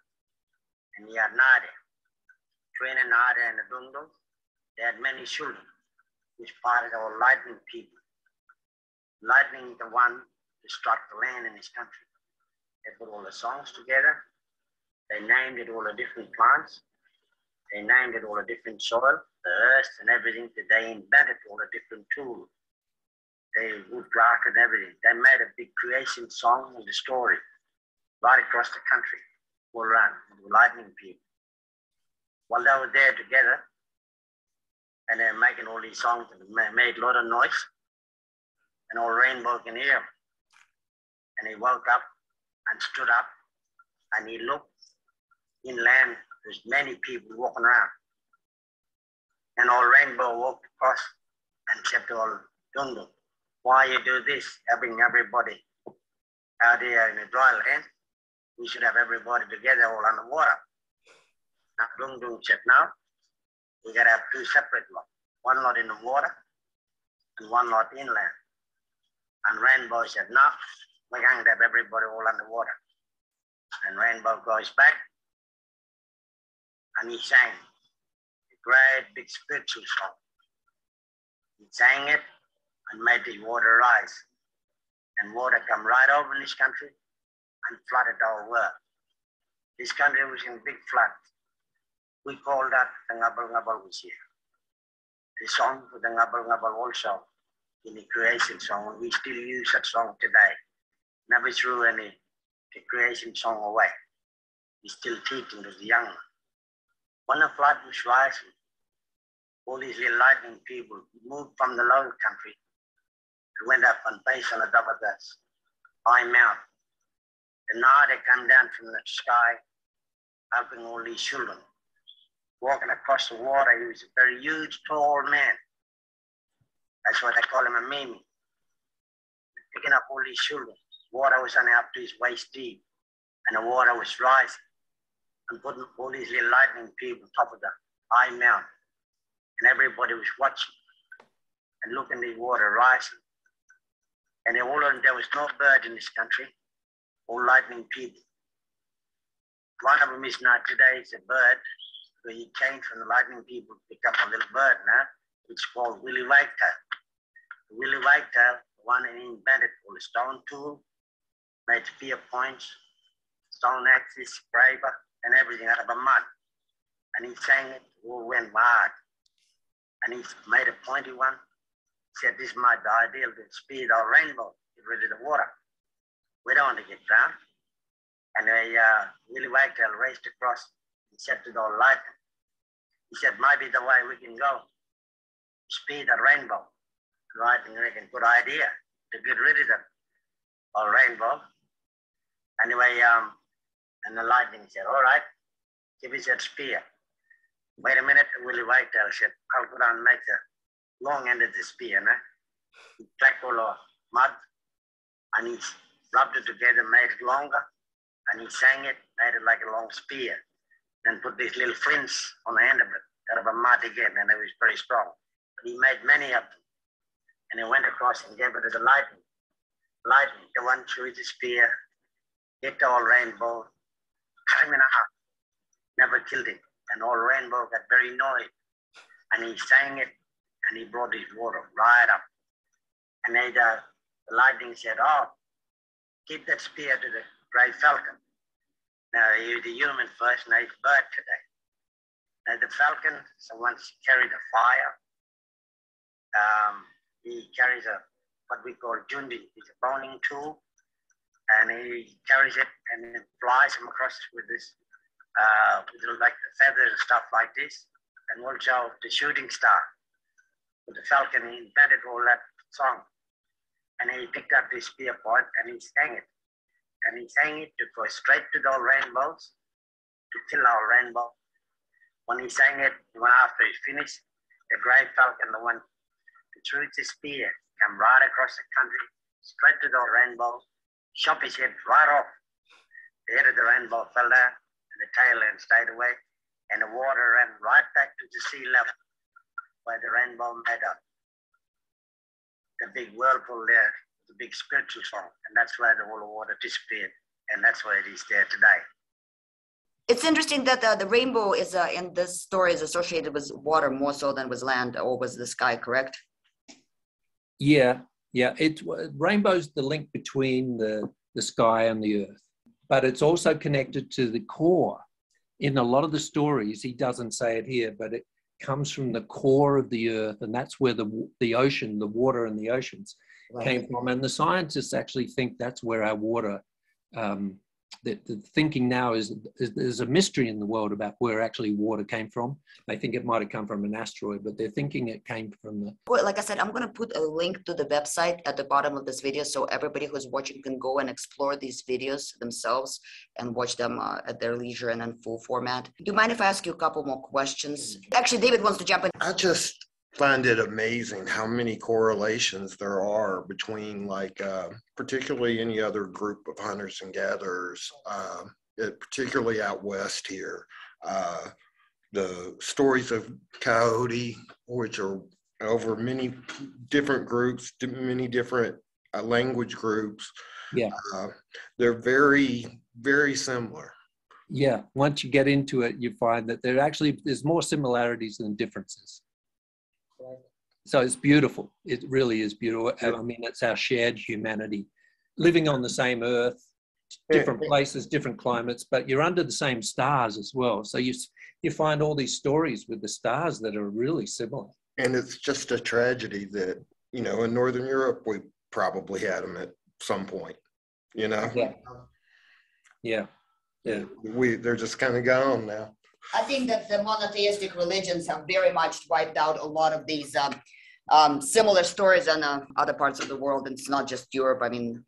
and he had Nade. Twin and and the Dungu, they had many children, which part the whole lightning people. Lightning is the one who struck the land in this country. They put all the songs together. They named it all the different plants. They named it all the different soil, the earth and everything. That they invented all the different tools they would rock and everything. They made a big creation song and the story right across the country, all around, the lightning people. While they were there together, and they're making all these songs and made a lot of noise, and all rainbow can hear. And he woke up and stood up, and he looked inland. There's many people walking around, and all rainbow walked across and said to all Dundu, why you do this, having everybody out here in the dry land? We should have everybody together all on underwater. Now, Dung Dung said, now we gotta have two separate lots. One lot in the water and one lot inland. And Rainbow said, no, going to have everybody all on underwater. And Rainbow goes back and he sang a great big spiritual song. He sang it and made the water rise. And water come right over in this country and flooded whole world. This country was in big flood. We call that the Ngabal Ngabal was here. The song for the Ngabal Ngabal also in the creation song, we still use that song today. Never threw any the creation song away. We still teaching to the young. When the flood was rising, all these lightning people moved from the lower country and went up and based on the top of that high mountain. And now they come down from the sky, helping all these children. Walking across the water, he was a very huge, tall man. That's why they call him a Mimi. Picking up all these children. Water was only up to his waist deep, and the water was rising and putting all these little lightning people on top of the high mountain. And everybody was watching and looking at the water rising. And all there was no bird in this country, all lightning people. One of them is not today, it's a bird, where he came from the lightning people, picked up a little bird now, which is called Willie Wagtail. Willie Wagtail, the one he invented called a stone tool, made spear points, stone axes, scraper, and everything out of a mud. And he sang it, all went wild. And he made a pointy one. Said, This is my ideal to speed our rainbow, get rid of the water. We don't want to get drowned. And they, uh, Willie Wagtail raced across and said to the old lightning, he said, maybe the way we can go, speed the rainbow. Lightning reckon, good idea to get rid of the rainbow. Anyway, um, and the lightning said, all right, give us that spear. Wait a minute, Willie Wagtail said, I'll go and make the long end of the spear. Nah? He packed all the mud and he rubbed it together, made it longer, and he sang it, made it like a long spear, and put these little flints on the end of it, out of a mud again, and it was very strong. But he made many of them, and he went across and gave it to the lightning. Lightning, the one threw the spear, hit old rainbow, cut him in half, never killed him. And all rainbow got very annoyed, and he sang it, and he brought his water right up. And then the, the lightning said, oh, keep that spear to the gray falcon. Now, he was the human first, now he's bird today. Now, the falcon, so once carried a fire, um, he carries a, what we call jundi, it's a boning tool, and he carries it and it flies him across with this, uh, with like the feathers and stuff like this, and also the shooting star. The falcon, he invented all that song, and he picked up this spear point and he sang it and he sang it to go straight to the rainbows, to kill our rainbow. When he sang it, when after he finished, the grey falcon, the one who threw the spear, came right across the country, straight to the rainbow, shot his head right off. The head of the rainbow fell down, and the tail end stayed away, and the water ran right back to the sea level, where the rainbow made up. The big whirlpool there the big spiritual song, and that's why the whole water disappeared, and that's why it is there today. It's interesting that the, the rainbow is uh, in this story is associated with water more so than with land or with the sky, correct? Yeah, yeah. It rainbow's the link between the the sky and the earth, but it's also connected to the core. In a lot of the stories, he doesn't say it here, but it comes from the core of the earth, and that's where the the ocean, the water, and the oceans right. came from. And the scientists actually think that's where our water, um, the, the, thinking now is, is, there's a mystery in the world about where actually water came from. They think it might have come from an asteroid, but they're thinking it came from the. Well, like I said, I'm going to put a link to the website at the bottom of this video so everybody who's watching can go and explore these videos themselves and watch them uh, at their leisure and in full format. Do you mind if I ask you a couple more questions? Actually, David wants to jump in. I just find it amazing how many correlations there are between like uh, particularly any other group of hunters and gatherers uh, it, particularly out west here uh, the stories of Coyote, which are over many different groups, many different uh, language groups. Yeah. Uh, they're very, very similar. Yeah. Once you get into it, you find that there actually there's more similarities than differences. So it's beautiful. It really is beautiful. I mean, it's our shared humanity, living on the same earth, different places, different climates, but you're under the same stars as well. So you you find all these stories with the stars that are really similar. And it's just a tragedy that you know in Northern Europe we probably had them at some point. You know. Yeah. Yeah. Yeah. We they're just kind of gone now. I think that the monotheistic religions have very much wiped out a lot of these um, um, similar stories in uh, other parts of the world. And it's not just Europe. I mean,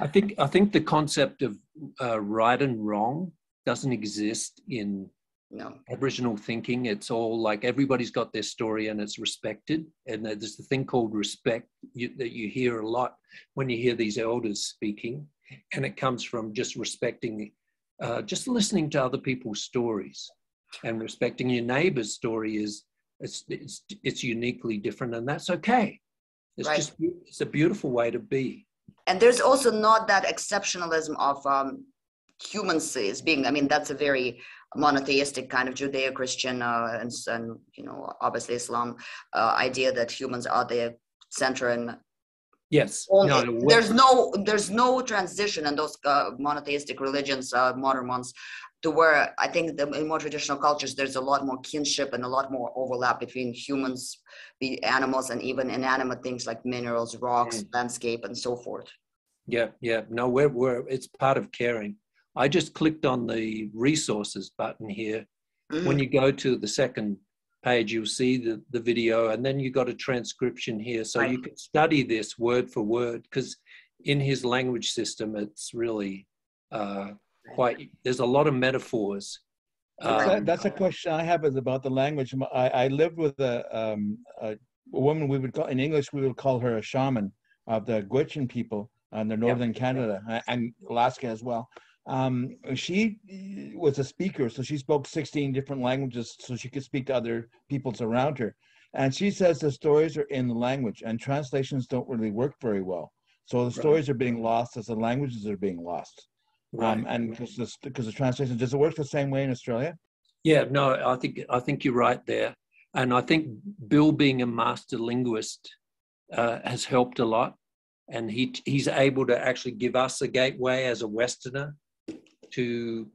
I think I think the concept of uh, right and wrong doesn't exist in no. Aboriginal thinking. It's all like everybody's got their story and it's respected. And there's the thing called respect you, that you hear a lot when you hear these elders speaking, and it comes from just respecting uh, just listening to other people's stories and respecting your neighbor's story is it's, it's, it's uniquely different and that's okay. It's Right. just, it's a beautiful way to be. And there's also not that exceptionalism of um, being, I mean, that's a very monotheistic kind of Judeo-Christian uh, and, and, you know, obviously Islam uh, idea that humans are the center and Yes. only, no, no, there's no there's no transition in those uh, monotheistic religions uh, modern ones to where i think the, in more traditional cultures there's a lot more kinship and a lot more overlap between humans the animals and even inanimate things like minerals rocks landscape and so forth Yeah, yeah. No, we're, we're, it's part of caring. I just clicked on the resources button here. When you go to the second page, you'll see the, the video, and then you've got a transcription here. So you can study this word for word because in his language system, it's really uh, quite, there's a lot of metaphors. That's, Um, a, that's a question I have is about the language. I lived with a, um, a woman we would call in English we would call her a shaman of the Gwich'in people in the northern Canada and Alaska as well. Um, she was a speaker, so she spoke 16 different languages, so she could speak to other peoples around her. And she says the stories are in the language, and translations don't really work very well. So the stories are being lost as the languages are being lost. Um, and because the, because the translation does it work the same way in Australia? Yeah, no, I think I think you're right there, and I think Bill being a master linguist uh, has helped a lot, and he he's able to actually give us a gateway as a Westerner to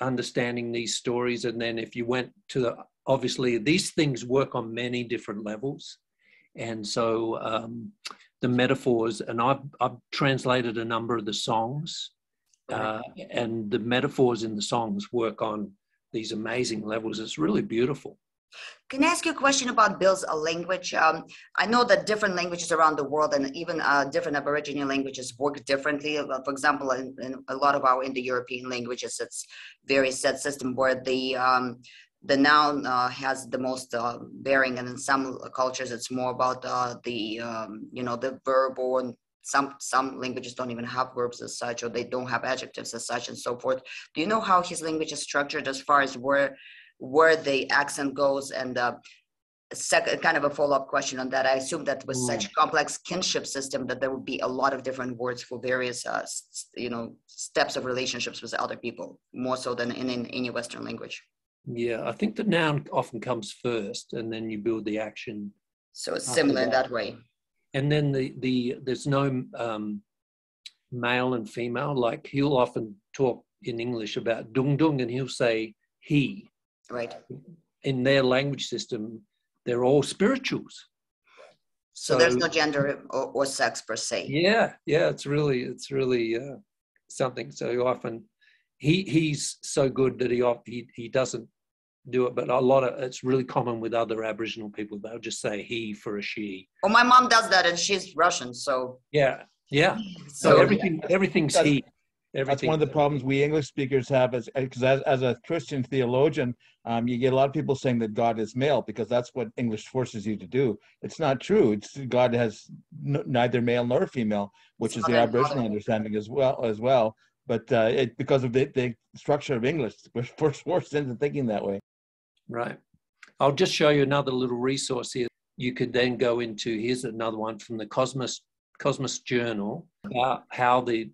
understanding these stories. And then if you went to the obviously these things work on many different levels, and so um, the metaphors, and I've I've translated a number of the songs, uh, and the metaphors in the songs work on these amazing levels. It's really beautiful. Can I ask you a question about Bill's language? Um, I know that different languages around the world and even uh, different Aboriginal languages work differently. Uh, For example, in, in a lot of our Indo-European languages, it's very set system where the um, the noun uh, has the most uh, bearing, and in some cultures, it's more about uh, the um, you know the verb or some some languages don't even have verbs as such, or they don't have adjectives as such, and so forth. Do you know how his language is structured as far as where where the accent goes? And uh, second kind of a follow-up question on that. I assume that with such complex kinship system that there would be a lot of different words for various uh, you know steps of relationships with other people more so than in, in any western language. Yeah, I think the noun often comes first, and then you build the action, so it's similar in that. that way and then the the there's no um, male and female. Like he'll often talk in English about dung dung, and he'll say he. right In their language system, they're all spirituals. so, there's no gender or, or sex per se Yeah, yeah, it's really, it's really uh, something. So often, he he's so good that he he he doesn't do it, but a lot of it's really common with other Aboriginal people. They'll just say he for a she. well my mom does that and she's russian so Yeah, yeah. So, so everything everything's That's- he. That's one of the problems we English speakers have, is because as, as a Christian theologian, um, you get a lot of people saying that God is male because that's what English forces you to do. It's not true. It's God has n- neither male nor female, which It's is the not a- Aboriginal understanding as well. As well, but uh, it because of the, the structure of English, [LAUGHS] we're forced forced into thinking that way. Right. I'll just show you another little resource here. You could then go into here's another one from the Cosmos Cosmos Journal about how the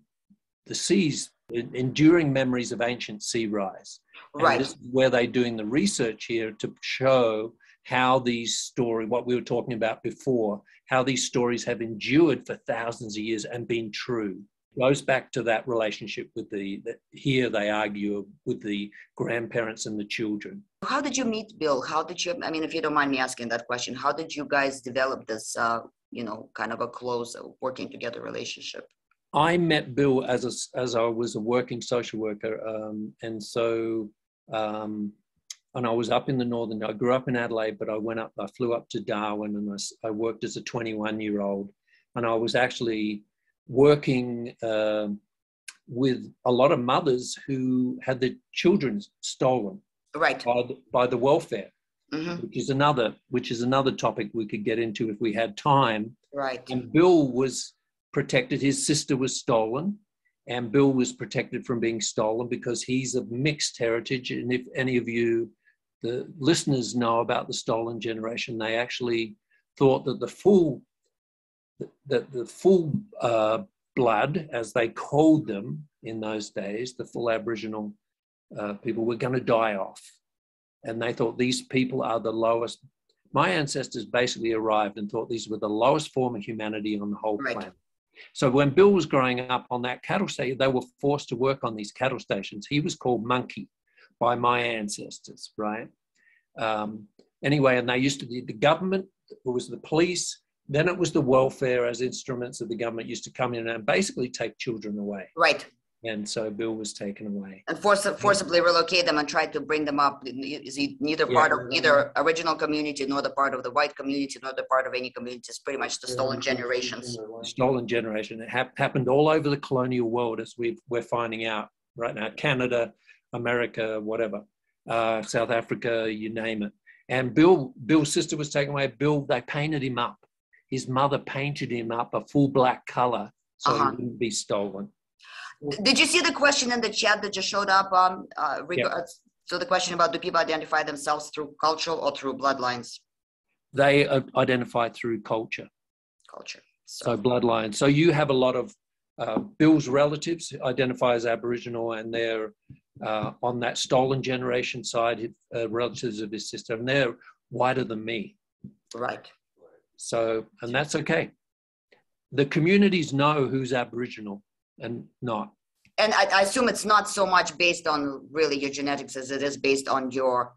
the seas enduring memories of ancient sea rise. And Right. this is where they're doing the research here to show how these stories, what we were talking about before, how these stories have endured for thousands of years and been true. Goes back to that relationship with the, the here they argue with the grandparents and the children. How did you meet Bill? How did you, I mean, if you don't mind me asking that question, how did you guys develop this, uh, you know, kind of a close uh, working together relationship? I met Bill as a, as I was a working social worker, um, and so um, and I was up in the northern. I grew up in Adelaide, but I went up. I flew up to Darwin, and I, I worked as a 21 year old, and I was actually working um, with a lot of mothers who had their children stolen Right. by the, by the welfare, hmm which is another which is another topic we could get into if we had time. Right. And Bill was protected. His sister was stolen, and Bill was protected from being stolen because he's of mixed heritage. And if any of you, the listeners, know about the stolen generation, they actually thought that the full, that the full uh, blood, as they called them in those days, the full Aboriginal uh, people were going to die off, and they thought these people are the lowest my ancestors basically arrived and thought these were the lowest form of humanity on the whole Right. planet. So when Bill was growing up on that cattle station, they were forced to work on these cattle stations. He was called Monkey by my ancestors, right? Um, anyway, and they used to be the government, it was the police, then it was the welfare as instruments of the government used to come in and basically take children away. Right. And so Bill was taken away. And force, forcibly relocate them and try to bring them up. Is he neither Yeah. part of either original community nor the part of the white community nor the part of any community? It's pretty much the stolen generations. stolen generation. It hap- happened all over the colonial world, as we we're finding out right now. Canada, America, whatever, uh, South Africa, you name it. And Bill, Bill's sister was taken away. Bill, they painted him up. His mother painted him up a full black color so Uh-huh. he wouldn't be stolen. Did you see the question in the chat that just showed up? Um, uh, regards, so the question about do people identify themselves through cultural or through bloodlines? They uh, identify through culture. Culture. so So, bloodline. So you have a lot of uh, Bill's relatives identify as Aboriginal, and they're uh, on that stolen generation side, uh, relatives of his sister, and they're whiter than me. right. So, and that's okay. The communities know who's Aboriginal and not. And I, I assume it's not so much based on really your genetics as it is based on your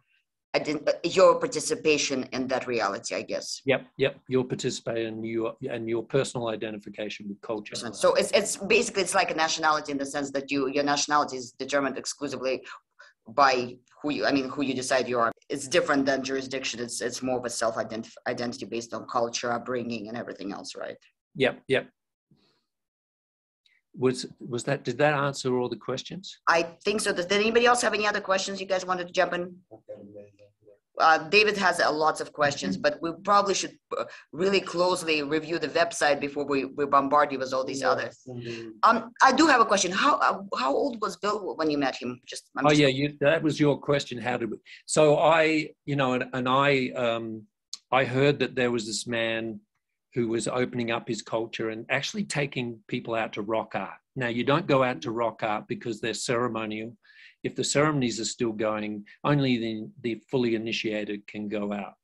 your participation in that reality, I guess. Yep, yep. You'll participate in your and your personal identification with culture. So it's it's basically it's like a nationality in the sense that you your nationality is determined exclusively by who you I mean who you decide you are. It's different than jurisdiction. It's it's more of a self identity based on culture, upbringing, and everything else, right? Yep, yep. Was was that? Did that answer all the questions? I think so. Does did anybody else have any other questions you guys wanted to jump in? Uh, David has uh, lots of questions, but we probably should uh, really closely review the website before we, we bombard you with all these others. Um, I do have a question. How uh, how old was Bill when you met him? Just I'm Oh just- yeah, you, that was your question. How did we? So I, you know, and, and I, um, I heard that there was this man who was opening up his culture and actually taking people out to rock art. Now you don't go out to rock art because they're ceremonial. If the ceremonies are still going, only the, the fully initiated can go out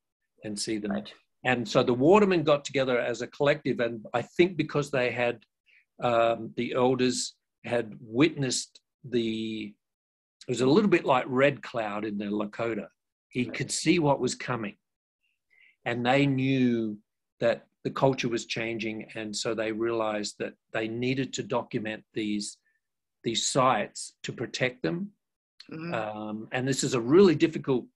and see them. Right. And so the Wardaman got together as a collective, and I think because they had um, the elders had witnessed the it was a little bit like Red Cloud in the Lakota. He could see what was coming, and they knew that the culture was changing, and so they realized that they needed to document these these sites to protect them. Mhm. Um, and this is a really difficult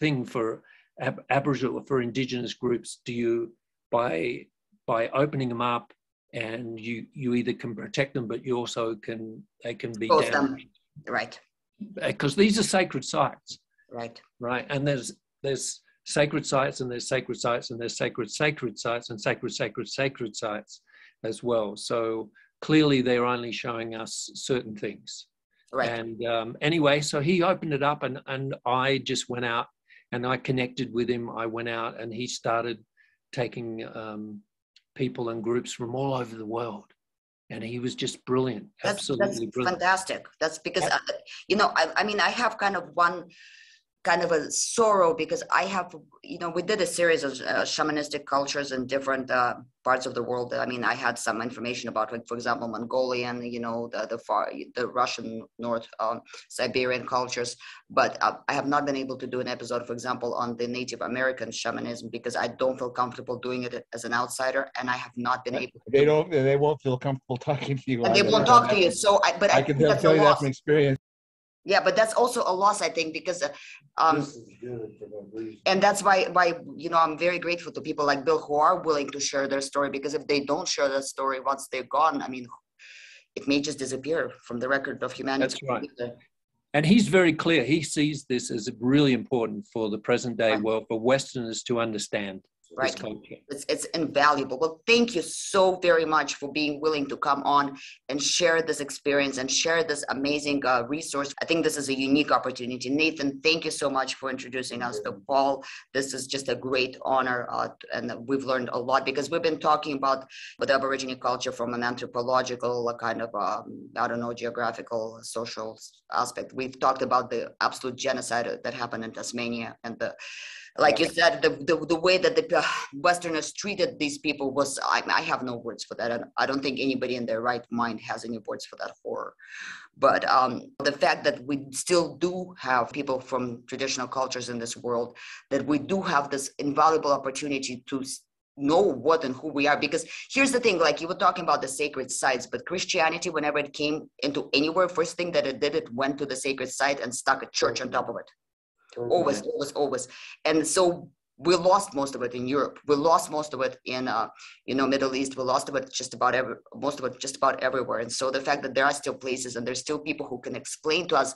thing for ab- Aboriginal for Indigenous groups. Do you by by opening them up and you you either can protect them, but you also can they can be them. Right, because these are sacred sites, right. right? And there's there's sacred sites and there's sacred sites and there's sacred sacred sites and sacred sacred sacred sites as well. So clearly they're only showing us certain things. Right. And um, anyway, so he opened it up, and and I just went out and I connected with him. I went out, and he started taking um, people and groups from all over the world, and he was just brilliant, That's, absolutely that's brilliant. fantastic. That's because, uh, you know, I, I mean, I have kind of one kind of a sorrow because I have, you know, we did a series of uh, shamanistic cultures in different uh, parts of the world. I mean, I had some information about, like, for example, Mongolian, you know, the the far, the Russian, North um, Siberian cultures, but uh, I have not been able to do an episode, for example, on the Native American shamanism because I don't feel comfortable doing it as an outsider, and I have not been able. They don't. They won't feel comfortable [LAUGHS] talking to you. And they won't talk to you. So, I, but I, I can tell, tell you that from experience. Yeah, but that's also a loss, I think, because uh, um, This is good for that reason. and that's why why you know I'm very grateful to people like Bill who are willing to share their story because if they don't share that story once they're gone, I mean, it may just disappear from the record of humanity. That's right. And he's very clear. He sees this as really important for the present day Right. world for Westerners to understand this Right. It's, it's invaluable. Well, thank you so very much for being willing to come on and share this experience and share this amazing uh, resource. I think this is a unique opportunity. Nathan, thank you so much for introducing us to Paul. This is just a great honor, uh, and we've learned a lot because we've been talking about with Aboriginal culture from an anthropological, kind of, um, I don't know, geographical, social aspect. We've talked about the absolute genocide that happened in Tasmania and the like you said, the, the, the way that the uh, Westerners treated these people was, I, I have no words for that. And I don't think anybody in their right mind has any words for that horror. But um, the fact that we still do have people from traditional cultures in this world, that we do have this invaluable opportunity to know what and who we are. Because here's the thing, like you were talking about the sacred sites, but Christianity, whenever it came into anywhere, first thing that it did, it went to the sacred site and stuck a church on top of it. Always always always. And so we lost most of it in europe. We lost most of it in uh, you know middle east. We lost of it just about every most of it just about everywhere. And so the fact that there are still places and there's still people who can explain to us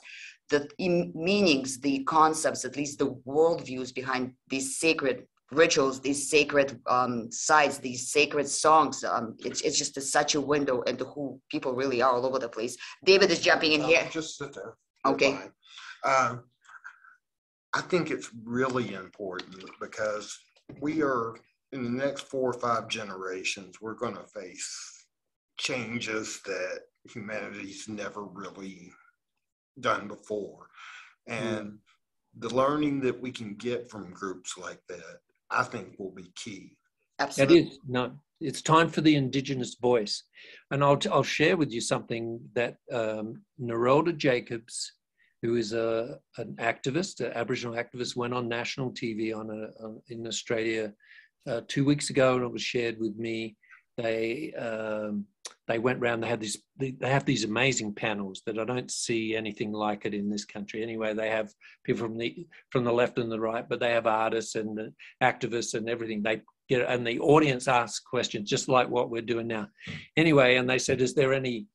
the meanings the concepts at least the worldviews behind these sacred rituals these sacred um, sites these sacred songs um, it's, it's just a, such a window into who people really are all over the place david is jumping in Uh, here Just sit there. Okay. Um, I think it's really important because we are, in the next four or five generations, we're going to face changes that humanity's never really done before. And the learning that we can get from groups like that, I think will be key. Absolutely is no. It's time for the indigenous voice, and I'll I'll share with you something that um, Narelda Jacobs, who is a an activist, an Aboriginal activist, went on national TV on a on, in Australia uh, two weeks ago, and it was shared with me. They um, they went round. They had this. They, have these amazing panels that I don't see anything like it in this country. Anyway, they have people from the from the left and the right, but they have artists and activists and everything. They get and the audience asks questions just like what we're doing now. Anyway, and they said, "Is there any?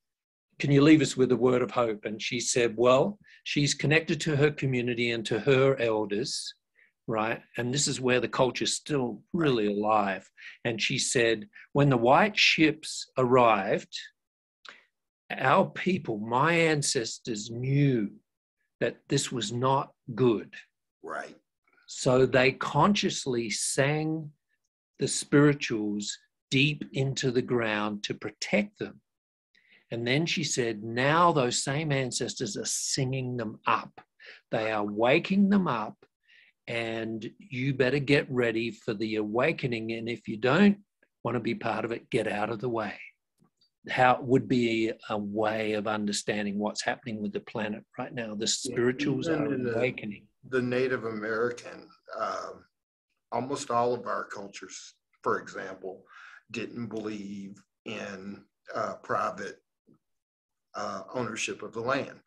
Can you leave us with a word of hope?" And she said, "Well, she's connected to her community and to her elders." Right. And this is where the culture's still really alive. And she said, when the white ships arrived, our people, my ancestors, knew that this was not good. Right. So they consciously sang the spirituals deep into the ground to protect them. And then she said, now those same ancestors are singing them up. They are waking them up, and you better get ready for the awakening. And if you don't want to be part of it, get out of the way. How would be a way of understanding what's happening with the planet right now? The spirituals even are in the- awakening. the Native American, um, almost all of our cultures, for example, didn't believe in uh, private uh, ownership of the land.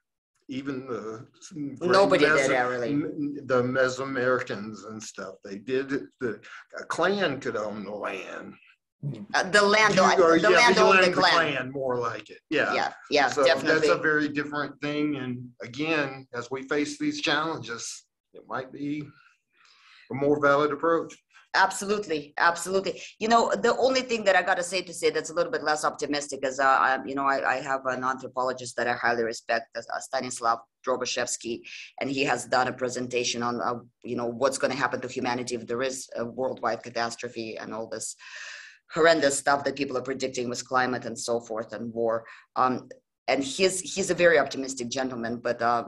Even the Nobody did that, really. The Mesoamericans and stuff, they did. it- The a clan could own the land. Uh, the land You- or, the yeah, land owned the vigilant clan more like it. Yeah. yeah yeah So definitely that's a very different thing. And again, as we face these challenges, it might be a more valid approach. Absolutely, absolutely. You know, the only thing that I got to say to say that's a little bit less optimistic is, uh, I, you know, I, I have an anthropologist that I highly respect, uh, Stanislav Drobyshevsky, and he has done a presentation on, uh, you know, what's going to happen to humanity if there is a worldwide catastrophe and all this horrendous stuff that people are predicting with climate and so forth and war. Um, and he's he's a very optimistic gentleman but uh,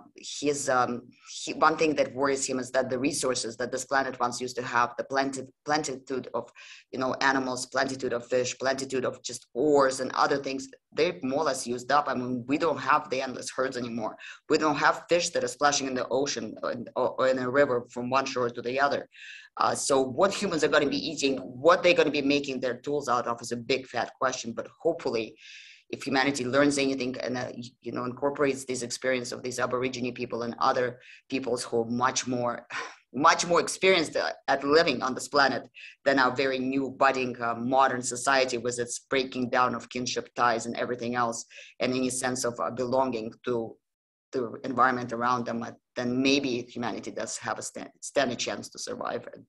um, he, one thing that worries him is that the resources that this planet once used to have the plenty, plenitude of you know animals plentitude of fish plentitude of just ores and other things they're more or less used up. I mean we don't have the endless herds anymore. We don't have fish that are splashing in the ocean or, or in a river from one shore to the other. Uh, so what humans are going to be eating what they're going to be making their tools out of is a big fat question but hopefully if humanity learns anything and uh, you know incorporates this experience of these aborigine people and other peoples who are much more [SIGHS] much more experienced at living on this planet than our very new budding uh, modern society with its breaking down of kinship ties and everything else and any sense of uh, belonging to the environment around them uh, then maybe humanity does have a stand, stand a chance to survive and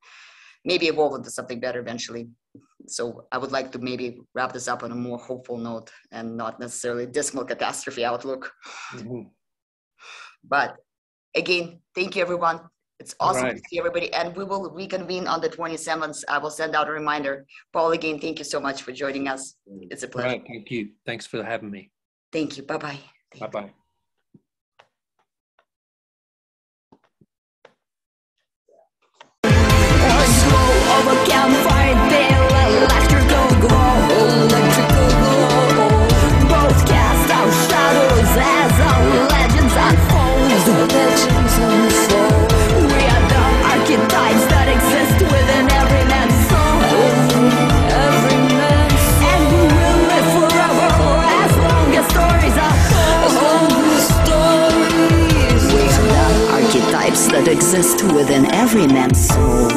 maybe evolve into something better eventually. So I would like to maybe wrap this up on a more hopeful note and not necessarily dismal catastrophe outlook. Mm-hmm. But again, thank you everyone. It's awesome right. to see everybody. And we will reconvene on the 27th. I will send out a reminder. Paul, again, thank you so much for joining us. It's a pleasure. Right, thank you. Thanks for having me. Thank you. Bye-bye. Bye-bye. of a campfire that exist within every man's soul Every man's And we will live forever as long as stories are told As long as stories We are the archetypes that exist within every man's soul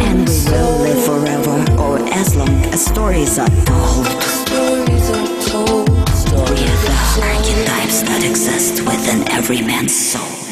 and we will live forever, or as long as stories are told. Are the archetypes that exist within every man's soul.